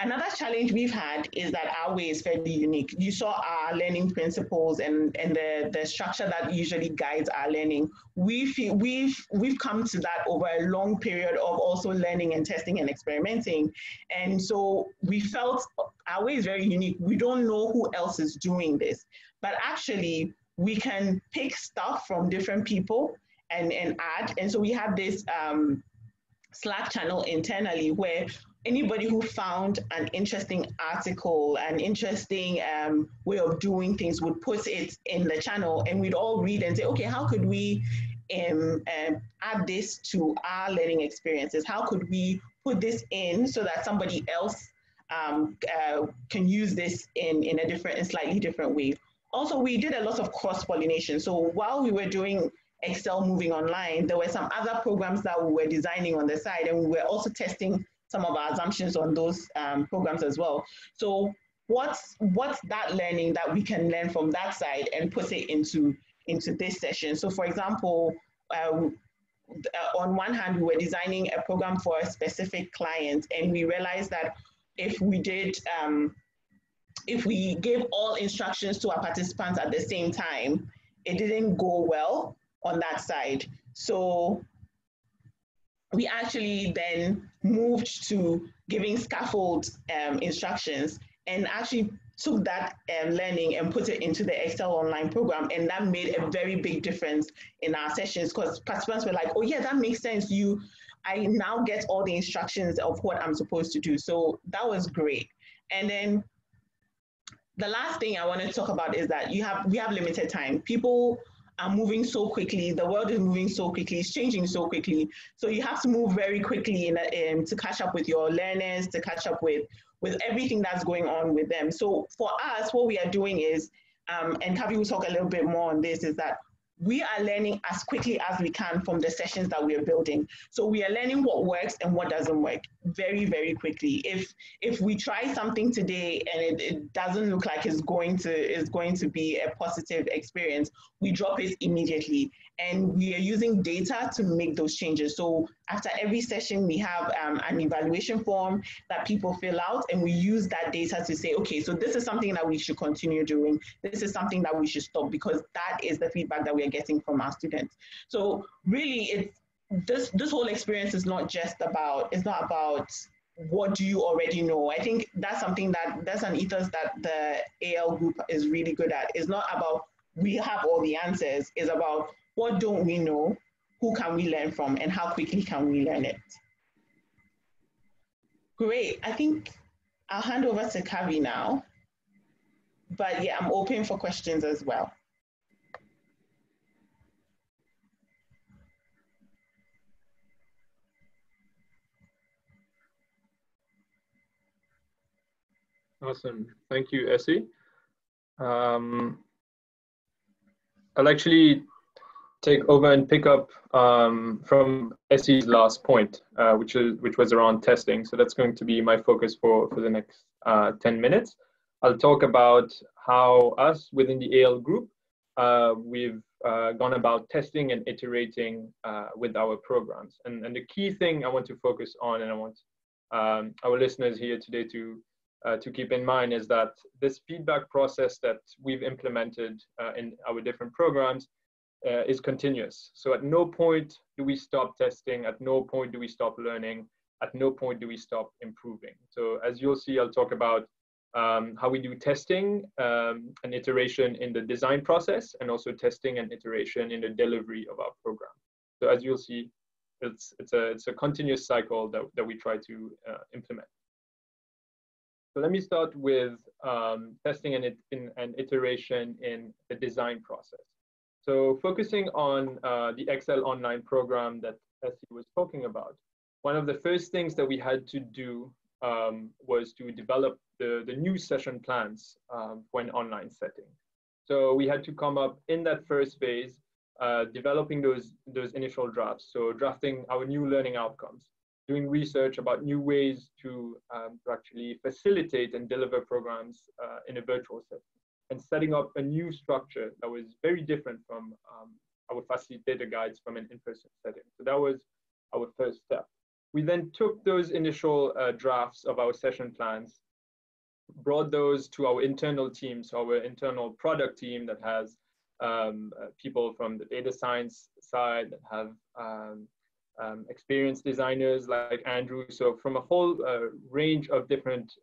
Another challenge we've had is that our way is fairly unique. You saw our learning principles and, and the, the structure that usually guides our learning. We've, we've, we've come to that over a long period of also learning and testing and experimenting. And so we felt our way is very unique. We don't know who else is doing this. But actually, we can pick stuff from different people and, and add. And so we have this um, Slack channel internally where anybody who found an interesting article, an interesting um, way of doing things would put it in the channel and we'd all read and say, okay, how could we um, um, add this to our learning experiences? How could we put this in so that somebody else um, uh, can use this in, in a different and slightly different way? Also, we did a lot of cross-pollination. So while we were doing Excel moving online, there were some other programs that we were designing on the side, and we were also testing some of our assumptions on those um, programs as well. So what's what's that learning that we can learn from that side and put it into into this session? So for example, um, on one hand, we were designing a program for a specific client, and we realized that if we did um, if we gave all instructions to our participants at the same time, it didn't go well on that side. So we actually then moved to giving scaffold um, instructions and actually took that um, learning and put it into the Excel online program. And that made a very big difference in our sessions because participants were like, oh yeah, that makes sense. You, I now get all the instructions of what I'm supposed to do. So that was great. And then the last thing I want to talk about is that you have we have limited time. People are moving so quickly. The world is moving so quickly. It's changing so quickly. So you have to move very quickly in, to catch up with your learners, to catch up with with everything that's going on with them. So for us, what we are doing is, um, and Kavi will talk a little bit more on this, is that we are learning as quickly as we can from the sessions that we are building. So we are learning what works and what doesn't work very, very quickly. If if we try something today and it, it doesn't look like it's going to is going to be a positive experience, we drop it immediately. And we are using data to make those changes. So after every session, we have um, an evaluation form that people fill out, and we use that data to say, okay, so this is something that we should continue doing. This is something that we should stop because that is the feedback that we are getting from our students. So really, it's this this whole experience is not just about it's not about what do you already know. I think that's something that that's an ethos that the AL group is really good at. It's not about we have all the answers. It's about what don't we know, who can we learn from, and how quickly can we learn it. Great. I think I'll hand over to Kavi now. But yeah, I'm open for questions as well. Awesome. Thank you, Essie. Um, I'll actually take over and pick up um, from Essie's last point, uh, which is which was around testing. So that's going to be my focus for for the next uh, 10 minutes. I'll talk about how us within the AL group uh, we've uh, gone about testing and iterating uh, with our programs. And, and the key thing I want to focus on, and I want um, our listeners here today to uh, to keep in mind is that this feedback process that we've implemented uh, in our different programs uh, is continuous. So at no point do we stop testing, at no point do we stop learning, at no point do we stop improving. So as you'll see, I'll talk about um, how we do testing um, and iteration in the design process and also testing and iteration in the delivery of our program. So as you'll see, it's, it's, a, it's a continuous cycle that, that we try to uh, implement. So let me start with um, testing and, it, in, and iteration in the design process. So focusing on uh, the Excel online program that Essie was talking about, one of the first things that we had to do um, was to develop the, the new session plans um, for an online setting. So we had to come up in that first phase, uh, developing those, those initial drafts. So drafting our new learning outcomes doing research about new ways to, um, to actually facilitate and deliver programs uh, in a virtual setting, and setting up a new structure that was very different from um, our facilitator guides from an in-person setting. So that was our first step. We then took those initial uh, drafts of our session plans, brought those to our internal team, so our internal product team that has um, uh, people from the data science side that have um, um, experienced designers like Andre. So from a whole uh, range of different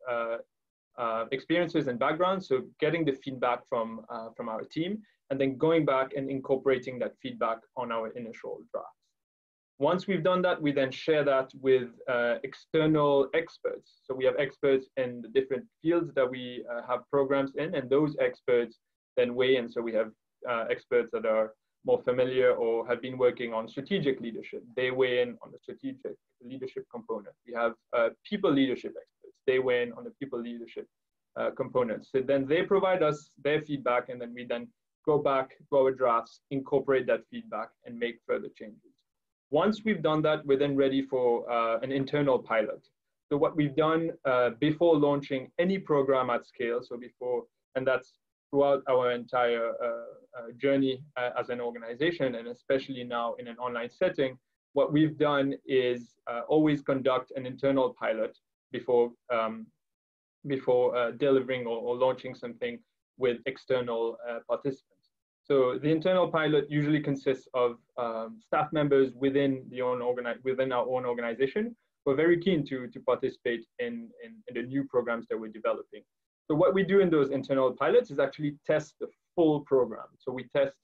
uh, uh, experiences and backgrounds. So getting the feedback from, uh, from our team and then going back and incorporating that feedback on our initial drafts. Once we've done that, we then share that with uh, external experts. So we have experts in the different fields that we uh, have programs in, and those experts then weigh in. So we have experts that are more familiar or have been working on strategic leadership. They weigh in on the strategic leadership component. We have uh, people leadership experts. They weigh in on the people leadership uh, components. So then they provide us their feedback, and then we then go back to our drafts, incorporate that feedback, and make further changes. Once we've done that, we're then ready for uh, an internal pilot. So what we've done uh, before launching any program at scale, so before, and that's throughout our entire uh, uh, journey uh, as an organization, and especially now in an online setting, what we've done is always conduct an internal pilot before um, before uh, delivering or, or, launching something with external uh, participants. So the internal pilot usually consists of um, staff members within the own organi- within our own organization. We're very keen to, to participate in, in, in the new programs that we're developing. So what we do in those internal pilots is actually test the full program. So we test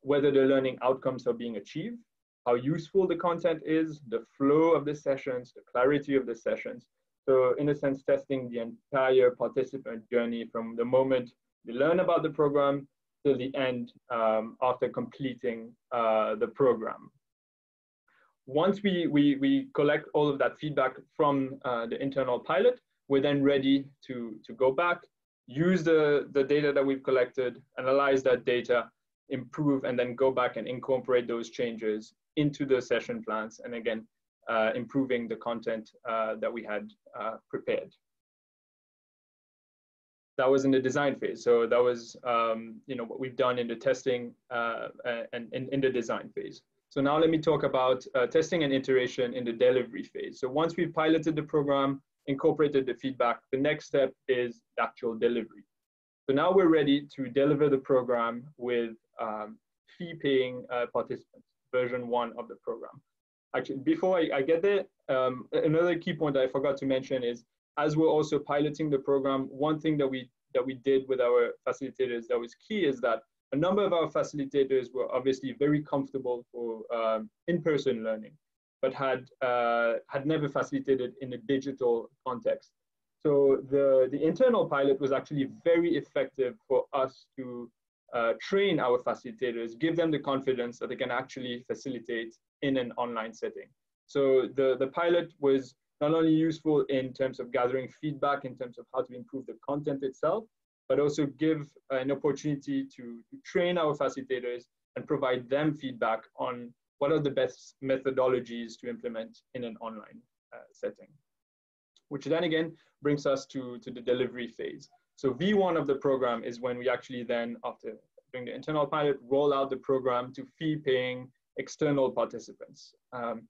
whether the learning outcomes are being achieved, how useful the content is, the flow of the sessions, the clarity of the sessions. So in a sense, testing the entire participant journey from the moment they learn about the program to the end um, after completing uh, the program. Once we, we, we collect all of that feedback from uh, the internal pilot, we're then ready to, to go back, use the, the data that we've collected, analyze that data, improve, and then go back and incorporate those changes into the session plans. And again, improving the content uh, that we had uh, prepared. That was in the design phase. So that was um, you know, what we've done in the testing uh, and in, the design phase. So now let me talk about uh, testing and iteration in the delivery phase. So once we've piloted the program, incorporated the feedback, the next step is actual delivery. So now we're ready to deliver the program with um, fee-paying uh, participants, version one of the program. Actually, before I, I get there, um, another key point I forgot to mention is as we're also piloting the program, one thing that we that we did with our facilitators that was key is that a number of our facilitators were obviously very comfortable for um, in-person learning, but had uh, had never facilitated in a digital context. So the, the internal pilot was actually very effective for us to uh, train our facilitators, give them the confidence that they can actually facilitate in an online setting. So the, the pilot was not only useful in terms of gathering feedback in terms of how to improve the content itself, but also give an opportunity to, to train our facilitators and provide them feedback on what are the best methodologies to implement in an online uh, setting. Which then again brings us to, to the delivery phase. So V1 of the program is when we actually then, after doing the internal pilot, roll out the program to fee-paying external participants. Um,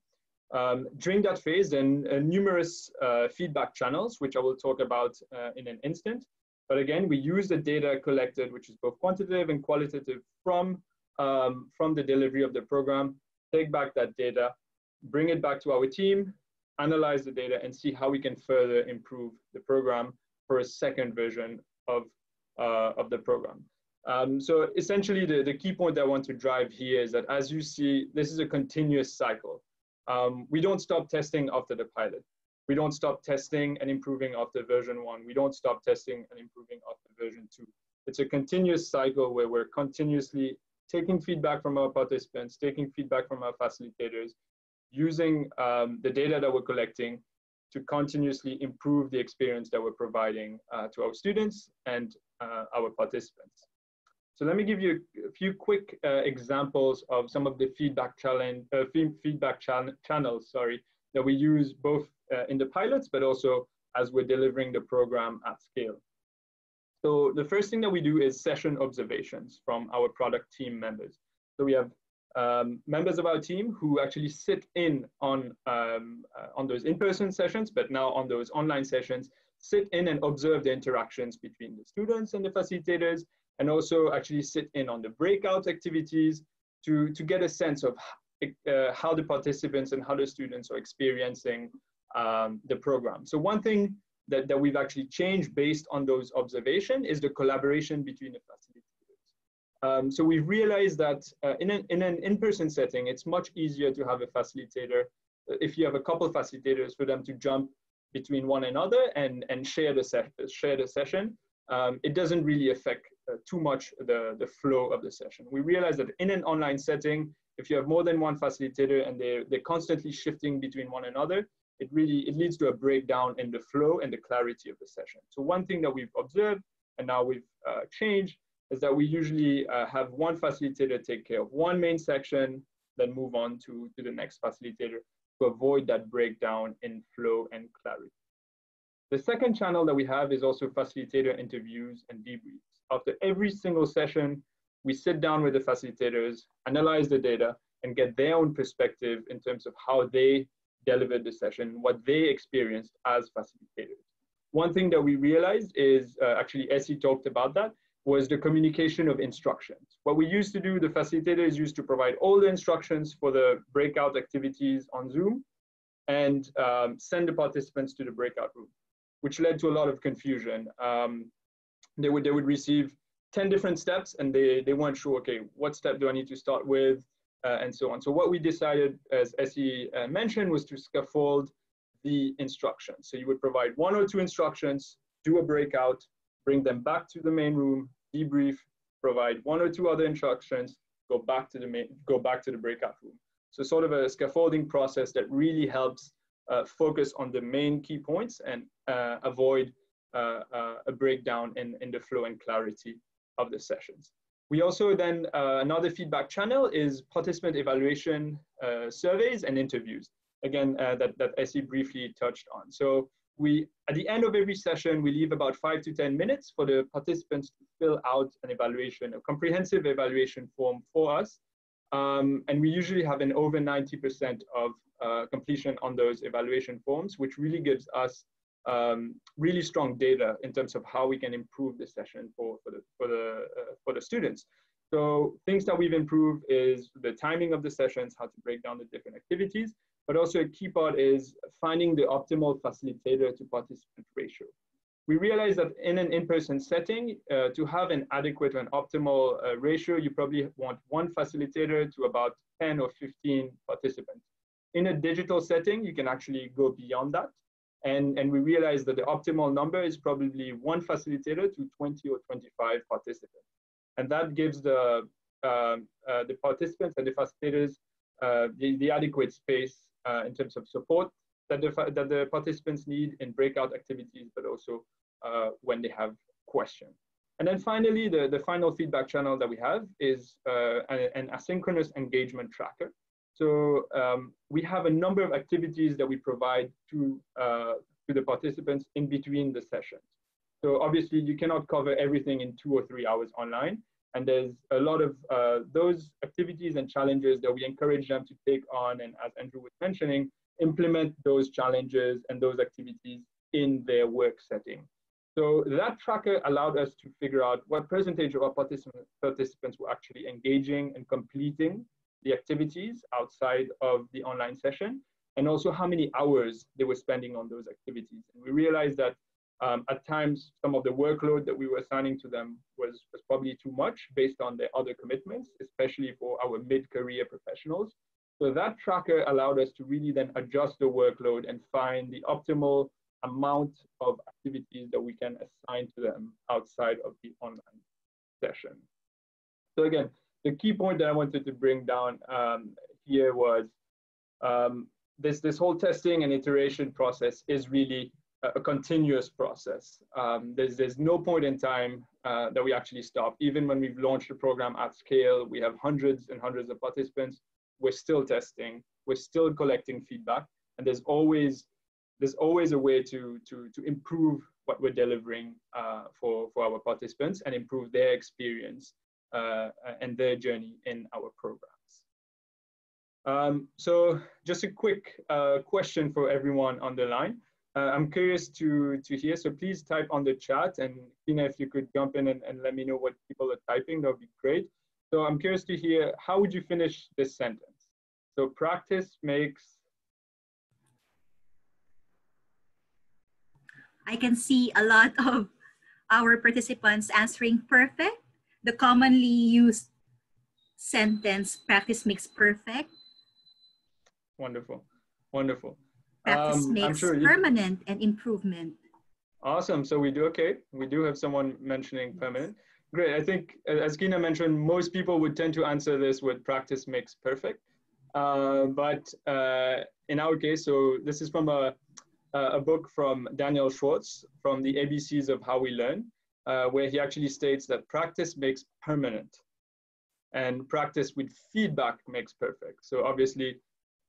um, during that phase, then uh, numerous uh, feedback channels, which I will talk about uh, in an instant, but again, we use the data collected, which is both quantitative and qualitative from, um, from the delivery of the program, take back that data, bring it back to our team, analyze the data and see how we can further improve the program for a second version of, uh, of the program. Um, so essentially the, the key point I want to drive here is that as you see, this is a continuous cycle. Um, we don't stop testing after the pilot we don't stop testing and improving after version one. We don't stop testing and improving after version two. It's a continuous cycle where we're continuously taking feedback from our participants, taking feedback from our facilitators, using um, the data that we're collecting to continuously improve the experience that we're providing uh, to our students and uh, our participants. So let me give you a few quick uh, examples of some of the feedback challenge, uh, feedback channels, sorry, that we use both uh, in the pilots, but also as we're delivering the program at scale. So the first thing that we do is session observations from our product team members. So we have um, members of our team who actually sit in on, um, uh, on those in-person sessions, but now on those online sessions, sit in and observe the interactions between the students and the facilitators, and also actually sit in on the breakout activities to, to get a sense of uh, how the participants and how the students are experiencing um, the program. So one thing that, that we've actually changed based on those observations is the collaboration between the facilitators. Um, so we've realized that uh, in, an, in an in-person setting, it's much easier to have a facilitator, if you have a couple facilitators for them to jump between one another and, and share, the share the session. Um, it doesn't really affect uh, too much the, the flow of the session. We realize that in an online setting, if you have more than one facilitator and they're, they're constantly shifting between one another, it really it leads to a breakdown in the flow and the clarity of the session. So one thing that we've observed and now we've uh, changed is that we usually uh, have one facilitator take care of one main section, then move on to, to the next facilitator to avoid that breakdown in flow and clarity. The second channel that we have is also facilitator interviews and debriefs. After every single session, we sit down with the facilitators, analyze the data, and get their own perspective in terms of how they delivered the session, what they experienced as facilitators. One thing that we realized is, uh, actually Essie talked about that, was the communication of instructions. What we used to do, the facilitators used to provide all the instructions for the breakout activities on Zoom and um, send the participants to the breakout room, which led to a lot of confusion. Um, they, would, they would receive 10 different steps and they, they weren't sure, okay, what step do I need to start with? uh, and so on. So what we decided, as Essie uh, mentioned, was to scaffold the instructions. So you would provide one or two instructions, do a breakout, bring them back to the main room, debrief, provide one or two other instructions, go back to the main, go back to the breakout room. So sort of a scaffolding process that really helps focus on the main key points and uh, avoid uh, uh, a breakdown in, in the flow and clarity of the sessions. We also then, uh, another feedback channel is participant evaluation uh, surveys and interviews. Again, uh, that, that Essie briefly touched on. So we, at the end of every session, we leave about five to 10 minutes for the participants to fill out an evaluation, a comprehensive evaluation form for us. Um, and we usually have an over 90% of uh, completion on those evaluation forms, which really gives us um, really strong data in terms of how we can improve the session for, for the, for, the, uh, for the students. So things that we've improved is the timing of the sessions, how to break down the different activities, but also a key part is finding the optimal facilitator to participant ratio. We realize that in an in-person setting, uh, to have an adequate and optimal uh, ratio, you probably want one facilitator to about 10 or 15 participants. In a digital setting, you can actually go beyond that. And, and we realize that the optimal number is probably one facilitator to 20 or 25 participants. And that gives the, uh, uh, the participants and the facilitators uh, the, the adequate space uh, in terms of support that the, that the participants need in breakout activities, but also uh, when they have questions. And then finally, the, the final feedback channel that we have is uh, an, an, asynchronous engagement tracker. So um, we have a number of activities that we provide to, uh, to the participants in between the sessions. So obviously you cannot cover everything in two or three hours online. And there's a lot of uh, those activities and challenges that we encourage them to take on. And as Andre was mentioning, implement those challenges and those activities in their work setting. So that tracker allowed us to figure out what percentage of our participant, participants were actually engaging and completing the activities outside of the online session, and also how many hours they were spending on those activities. And we realized that um, at times, some of the workload that we were assigning to them was, was probably too much based on their other commitments, especially for our mid-career professionals. So that tracker allowed us to really then adjust the workload and find the optimal amount of activities that we can assign to them outside of the online session. So again, the key point that I wanted to bring down um, here was um, this, this whole testing and iteration process is really a, a continuous process. Um, there's, there's no point in time uh, that we actually stop. Even when we've launched a program at scale, we have hundreds and hundreds of participants, we're still testing, we're still collecting feedback, and there's always there's always a way to, to, to improve what we're delivering uh, for, for our participants and improve their experience uh, and their journey in our programs. Um, so just a quick uh, question for everyone on the line. Uh, I'm curious to, to hear, so please type on the chat and Tina, if you could jump in and, and let me know what people are typing, that would be great. So I'm curious to hear, how would you finish this sentence? So practice makes I can see a lot of our participants answering perfect. The commonly used sentence, practice makes perfect. Wonderful, wonderful. Practice um, makes sure permanent you... and improvement. Awesome, so we do okay. We do have someone mentioning permanent. Great, I think as Gina mentioned, most people would tend to answer this with practice makes perfect. Uh, but uh, in our case, so this is from a a book from Daniel Schwartz from the ABCs of How We Learn, uh, where he actually states that practice makes permanent and practice with feedback makes perfect. So obviously,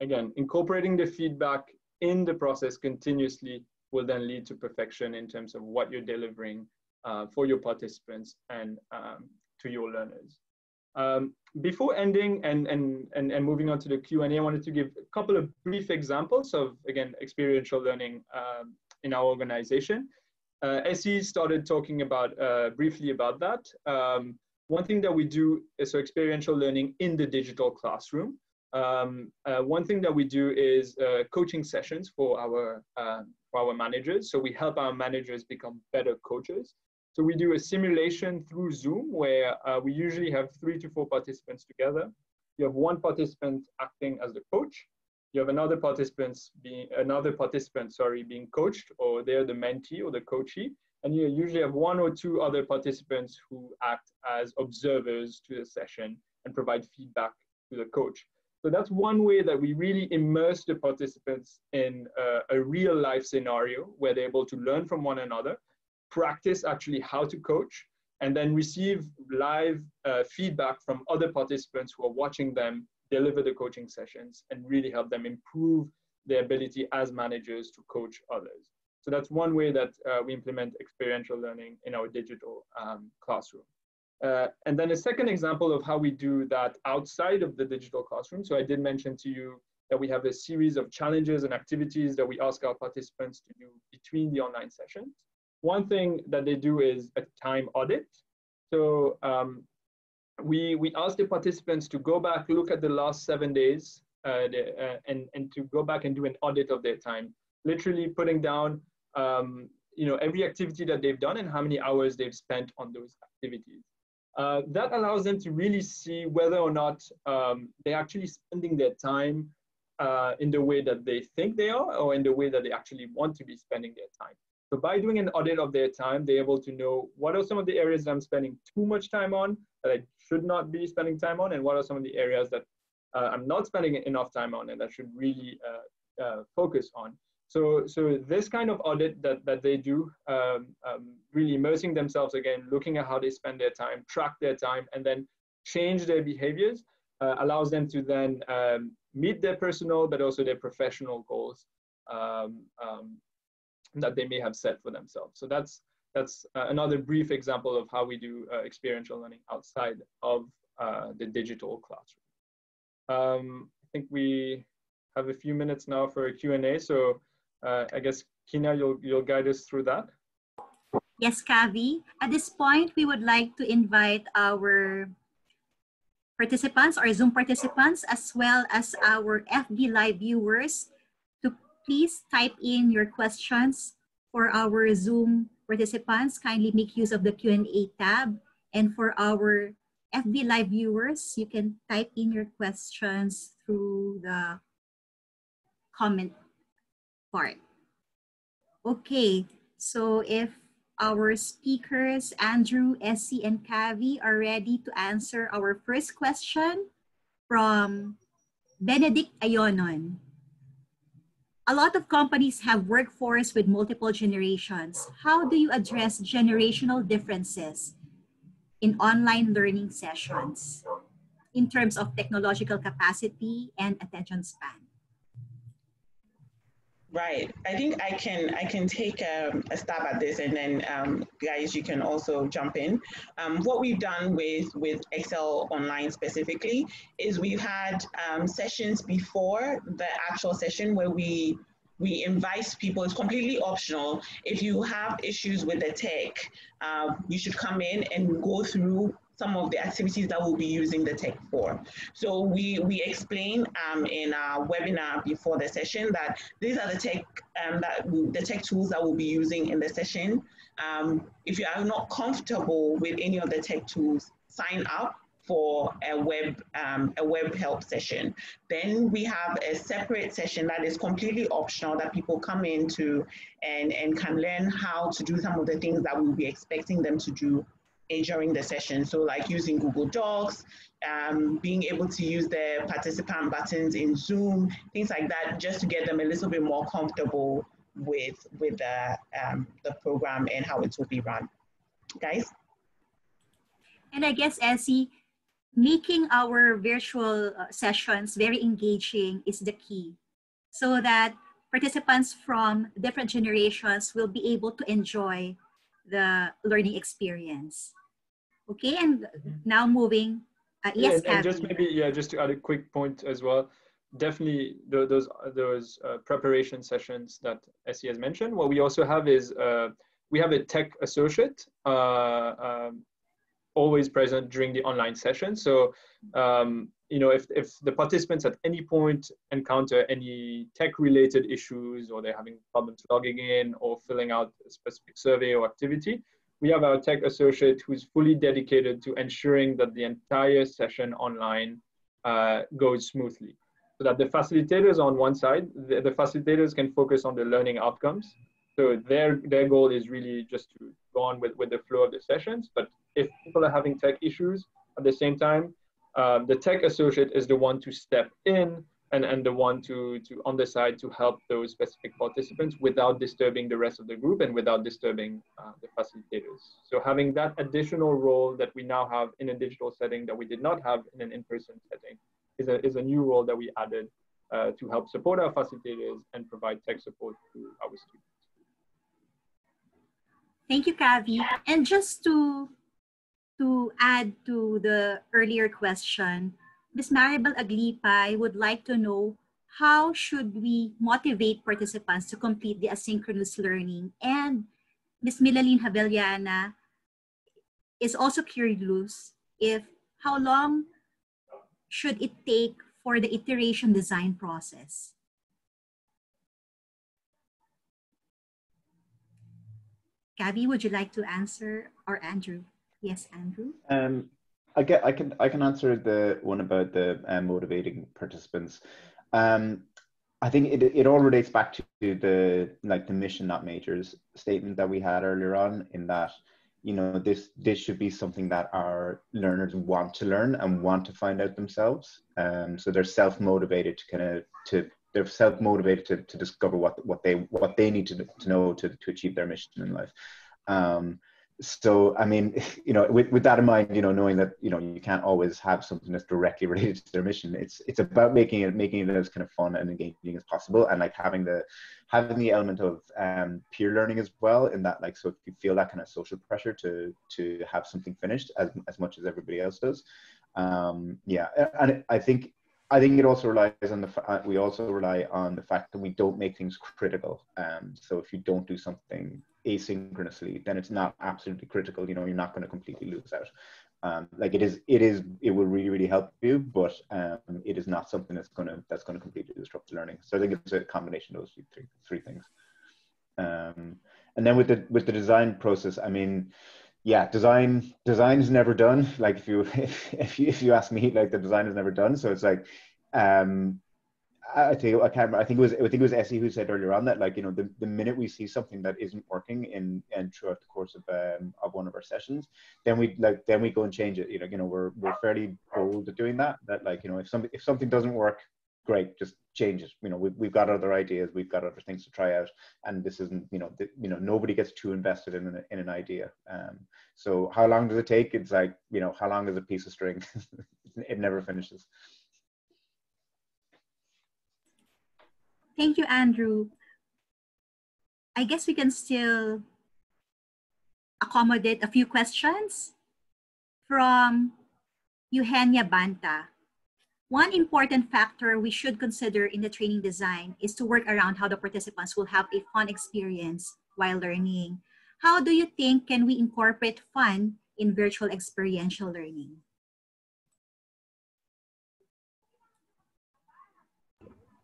again, incorporating the feedback in the process continuously will then lead to perfection in terms of what you're delivering uh, for your participants and um, to your learners. Um, before ending and, and, and, and moving on to the Q&A, I wanted to give a couple of brief examples of, again, experiential learning um, in our organization. Uh, Essie started talking about uh, briefly about that. Um, one thing that we do is so experiential learning in the digital classroom. Um, uh, one thing that we do is uh, coaching sessions for our, uh, for our managers. So we help our managers become better coaches. So we do a simulation through Zoom where uh, we usually have three to four participants together. You have one participant acting as the coach. You have another participant being another participant, sorry, being coached, or they're the mentee or the coachee. And you usually have one or two other participants who act as observers to the session and provide feedback to the coach. So that's one way that we really immerse the participants in a real life scenario where they're able to learn from one another practice actually how to coach, and then receive live uh, feedback from other participants who are watching them deliver the coaching sessions and really help them improve their ability as managers to coach others. So that's one way that uh, we implement experiential learning in our digital um, classroom. Uh, and then a second example of how we do that outside of the digital classroom. So I did mention to you that we have a series of challenges and activities that we ask our participants to do between the online sessions. One thing that they do is a time audit. So um, we, we asked the participants to go back, look at the last seven days, uh, the, uh, and, and to go back and do an audit of their time, literally putting down um, you know, every activity that they've done and how many hours they've spent on those activities. Uh, that allows them to really see whether or not um, they're actually spending their time uh, in the way that they think they are or in the way that they actually want to be spending their time. So by doing an audit of their time, they're able to know what are some of the areas that I'm spending too much time on that I should not be spending time on and what are some of the areas that uh, I'm not spending enough time on and I should really uh, uh, focus on. So, so this kind of audit that, that they do, um, um, really immersing themselves again, looking at how they spend their time, track their time, and then change their behaviors, uh, allows them to then um, meet their personal but also their professional goals um, um, that they may have set for themselves. So that's that's uh, another brief example of how we do uh, experiential learning outside of uh, the digital classroom. Um, I think we have a few minutes now for a Q&A. So uh, I guess, Kina, you'll, you'll guide us through that. Yes, Kavi. At this point, we would like to invite our participants or Zoom participants as well as our FB Live viewers please type in your questions for our Zoom participants. Kindly make use of the Q&A tab. And for our FB Live viewers, you can type in your questions through the comment part. Okay, so if our speakers, Andrew, Essie, and Kavi are ready to answer our first question from Benedict Ayonon. A lot of companies have workforce with multiple generations. How do you address generational differences in online learning sessions in terms of technological capacity and attention span? Right. I think I can I can take a, a stab at this, and then um, guys, you can also jump in. Um, what we've done with with Excel Online specifically is we've had um, sessions before the actual session where we we invite people. It's completely optional. If you have issues with the tech, uh, you should come in and go through some of the activities that we'll be using the tech for. So we, we explain um, in our webinar before the session that these are the tech, um, that the tech tools that we'll be using in the session. Um, if you are not comfortable with any of the tech tools, sign up for a web um, a web help session. Then we have a separate session that is completely optional that people come into and, and can learn how to do some of the things that we'll be expecting them to do during the session. So like using Google Docs, um, being able to use the participant buttons in Zoom, things like that, just to get them a little bit more comfortable with, with the, um, the program and how it will be run. Guys? And I guess, Essie, making our virtual uh, sessions very engaging is the key so that participants from different generations will be able to enjoy the learning experience. Okay, and mm-hmm. now moving. Uh, yes, yeah, and, just maybe yeah, just to add a quick point as well. Definitely those those uh, preparation sessions that Essie has mentioned. What we also have is uh, we have a tech associate uh, um, always present during the online session. So um, you know, if, if the participants at any point encounter any tech related issues or they're having problems logging in or filling out a specific survey or activity, we have our tech associate who's fully dedicated to ensuring that the entire session online uh, goes smoothly. So that the facilitators on one side, the, the facilitators can focus on the learning outcomes. So their, their goal is really just to go on with, with the flow of the sessions. But if people are having tech issues at the same time, um, the tech associate is the one to step in and, and the one to, to on the side to help those specific participants without disturbing the rest of the group and without disturbing uh, the facilitators. So having that additional role that we now have in a digital setting that we did not have in an in-person setting is a, is a new role that we added uh, to help support our facilitators and provide tech support to our students. Thank you, Kavi. And just to to add to the earlier question, Ms. Maribel Aglipay would like to know how should we motivate participants to complete the asynchronous learning? And Ms. Milaline Haveliana is also curious if how long should it take for the iteration design process? Kavi, would you like to answer or Andrew? Yes, Andrew. Um, I get, I can, I can answer the one about the um, motivating participants. Um, I think it, it all relates back to the like the mission not majors statement that we had earlier on in that you know this this should be something that our learners want to learn and want to find out themselves um, so they're self-motivated to kind of to they're self-motivated to, to discover what what they what they need to, to know to, to achieve their mission in life um, so i mean you know with, with that in mind you know knowing that you know you can't always have something that's directly related to their mission it's it's about making it making it as kind of fun and engaging as possible and like having the having the element of um, peer learning as well in that like so if you feel that kind of social pressure to to have something finished as, as much as everybody else does um yeah and i think I think it also relies on the uh, we also rely on the fact that we don't make things critical. Um, so if you don't do something asynchronously, then it's not absolutely critical. You know, you're not going to completely lose out. Um, like it is, it is, it will really, really help you, but um, it is not something that's going to that's going to completely disrupt the learning. So I think it's a combination of those three three things. Um, and then with the with the design process, I mean, yeah, design design is never done. Like if you if, if you if you ask me, like the design is never done. So it's like um I think I can't. Remember, I think it was. I think it was Essie who said earlier on that, like you know, the, the minute we see something that isn't working in and throughout the course of um, of one of our sessions, then we like then we go and change it. You know, you know, we're we're fairly bold at doing that. That like you know, if something if something doesn't work, great, just change it. You know, we've we've got other ideas, we've got other things to try out, and this isn't. You know, the, you know, nobody gets too invested in an in an idea. Um, so how long does it take? It's like you know, how long is a piece of string? it never finishes. Thank you, Andrew. I guess we can still accommodate a few questions from Eugenia Banta. One important factor we should consider in the training design is to work around how the participants will have a fun experience while learning. How do you think can we incorporate fun in virtual experiential learning?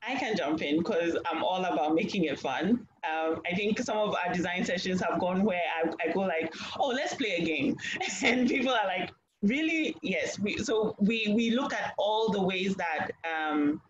I can jump in because I'm all about making it fun. Um, I think some of our design sessions have gone where I, I go like, oh, let's play a game. and people are like, really? Yes. We, so we, we look at all the ways that um,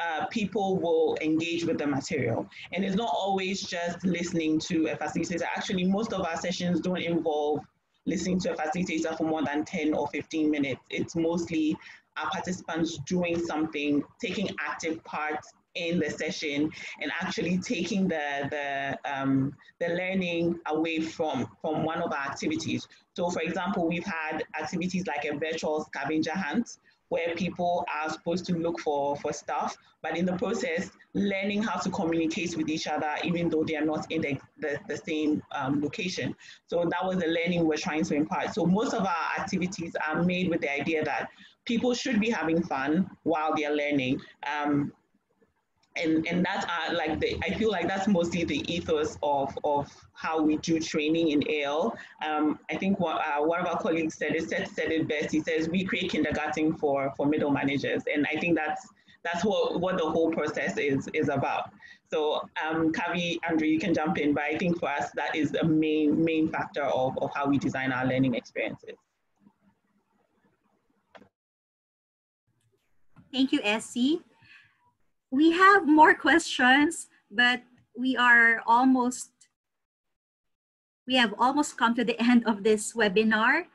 uh, people will engage with the material. And it's not always just listening to a facilitator. Actually, most of our sessions don't involve listening to a facilitator for more than 10 or 15 minutes. It's mostly our participants doing something, taking active part in the session and actually taking the, the, um, the learning away from, from one of our activities. So for example, we've had activities like a virtual scavenger hunt where people are supposed to look for, for stuff, but in the process, learning how to communicate with each other, even though they are not in the, the, the same um, location. So that was the learning we're trying to impart. So most of our activities are made with the idea that people should be having fun while they're learning. Um, and and that's uh, like the I feel like that's mostly the ethos of of how we do training in AL. Um, I think what, uh, one of our colleagues said it said, said it best. He says we create kindergarten for for middle managers, and I think that's that's what what the whole process is is about. So um, Kavi, Andrew, you can jump in, but I think for us that is the main main factor of, of how we design our learning experiences. Thank you, Essie we have more questions, but we are almost, we have almost come to the end of this webinar.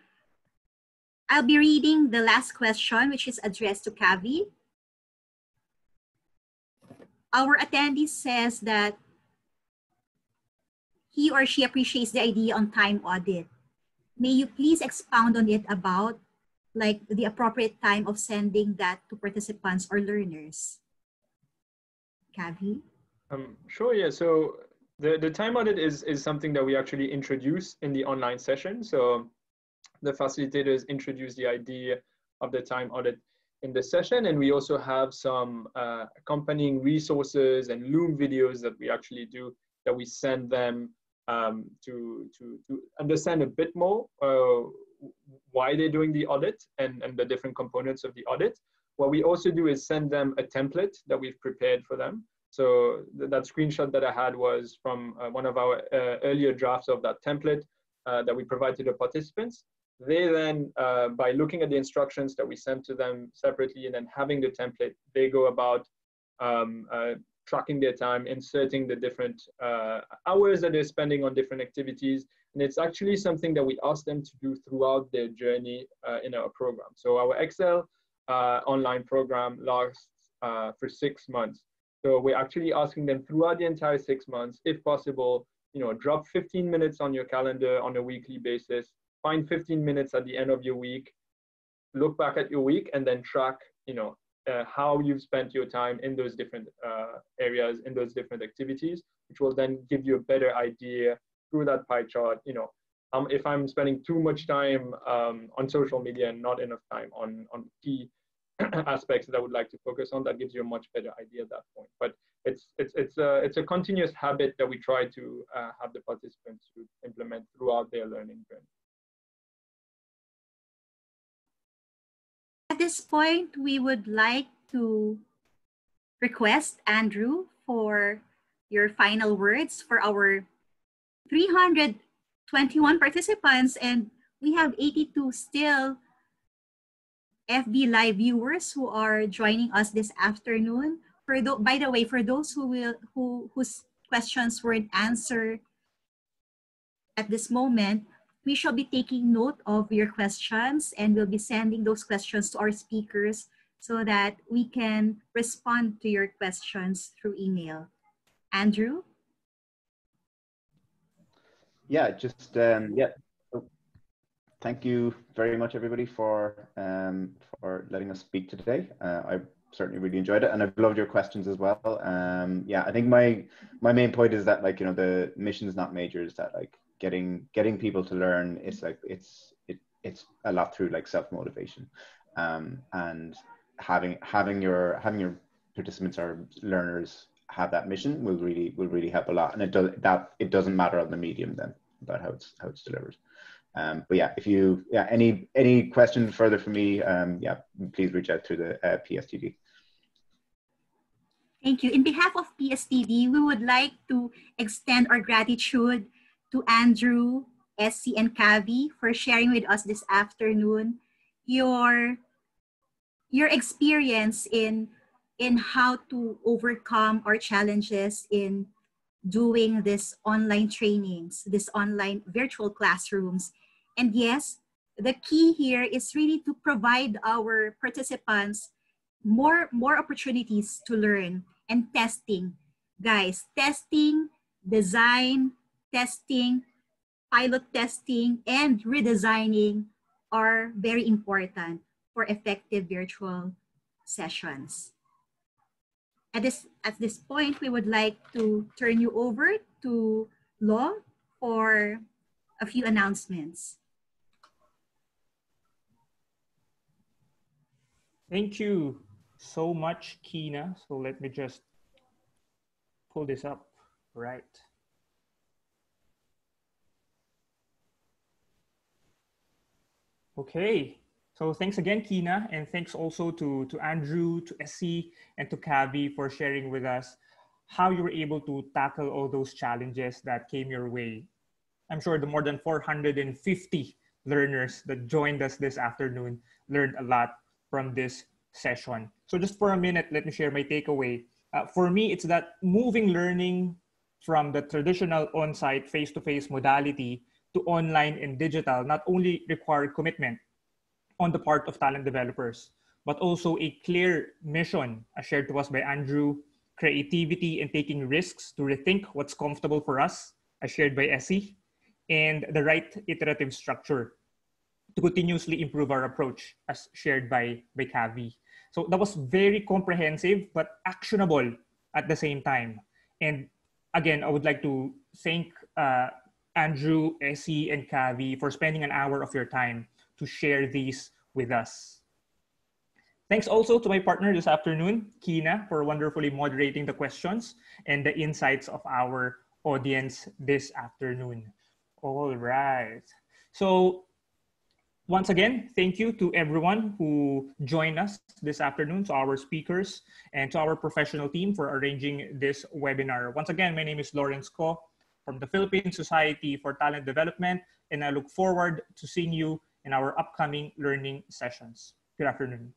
I'll be reading the last question, which is addressed to Kavi. Our attendee says that he or she appreciates the idea on time audit. May you please expound on it about like the appropriate time of sending that to participants or learners? Kavi? Um, sure, yeah. So the, the time audit is, is something that we actually introduce in the online session. So the facilitators introduce the idea of the time audit in the session. And we also have some uh, accompanying resources and Loom videos that we actually do that we send them um, to, to, to understand a bit more uh, why they're doing the audit and, and the different components of the audit. What we also do is send them a template that we've prepared for them. So th that screenshot that I had was from uh, one of our uh, earlier drafts of that template uh, that we provide to the participants. They then, uh, by looking at the instructions that we send to them separately and then having the template, they go about um, uh, tracking their time, inserting the different uh, hours that they're spending on different activities. And it's actually something that we ask them to do throughout their journey uh, in our program. So our Excel uh, online program lasts uh, for six months. So we're actually asking them throughout the entire six months, if possible, you know, drop 15 minutes on your calendar on a weekly basis, find 15 minutes at the end of your week, look back at your week and then track, you know, uh, how you've spent your time in those different uh, areas, in those different activities, which will then give you a better idea through that pie chart, you know, um, if I'm spending too much time um, on social media and not enough time on, on key aspects that I would like to focus on, that gives you a much better idea at that point. But it's, it's, it's, a, it's a continuous habit that we try to uh, have the participants to implement throughout their learning journey. At this point, we would like to request Andrew for your final words for our 321 participants and we have 82 still FB Live viewers who are joining us this afternoon. For the, by the way, for those who will who whose questions weren't answered at this moment, we shall be taking note of your questions and we'll be sending those questions to our speakers so that we can respond to your questions through email. Andrew? Yeah, just um, yeah, thank you very much, everybody, for um, for letting us speak today. Uh, I certainly really enjoyed it, and I've loved your questions as well. Um, yeah, I think my my main point is that like you know the mission is not major; is that like getting getting people to learn. It's like it's it it's a lot through like self motivation, um, and having having your having your participants or learners have that mission will really will really help a lot. And it does that it doesn't matter on the medium then about how it's how it's delivered. Um, but yeah, if you yeah any any questions further for me, um, yeah, please reach out to the uh, PSTD. Thank you. In behalf of PSTD, we would like to extend our gratitude to Andrew, Essie, and Kavi for sharing with us this afternoon your your experience in in how to overcome our challenges in doing this online trainings, this online virtual classrooms, and yes, the key here is really to provide our participants more, more opportunities to learn and testing. Guys, testing, design, testing, pilot testing, and redesigning are very important for effective virtual sessions. At this, at this point, we would like to turn you over to Law for a few announcements. Thank you so much, Kina. So let me just pull this up right. Okay, so thanks again, Kina, and thanks also to, to Andrew, to Essie, and to Kavi for sharing with us how you were able to tackle all those challenges that came your way. I'm sure the more than 450 learners that joined us this afternoon learned a lot from this session. So just for a minute, let me share my takeaway. Uh, for me, it's that moving learning from the traditional on-site face-to-face modality to online and digital not only required commitment on the part of talent developers, but also a clear mission as shared to us by Andrew, creativity and taking risks to rethink what's comfortable for us, as shared by Essie, and the right iterative structure to continuously improve our approach as shared by, by Kavi. So that was very comprehensive but actionable at the same time. And again, I would like to thank uh, Andrew, Essie, and Kavi for spending an hour of your time to share these with us. Thanks also to my partner this afternoon, Kina, for wonderfully moderating the questions and the insights of our audience this afternoon. All right. So once again, thank you to everyone who joined us this afternoon, to our speakers, and to our professional team for arranging this webinar. Once again, my name is Lawrence Ko from the Philippine Society for Talent Development, and I look forward to seeing you in our upcoming learning sessions. Good afternoon.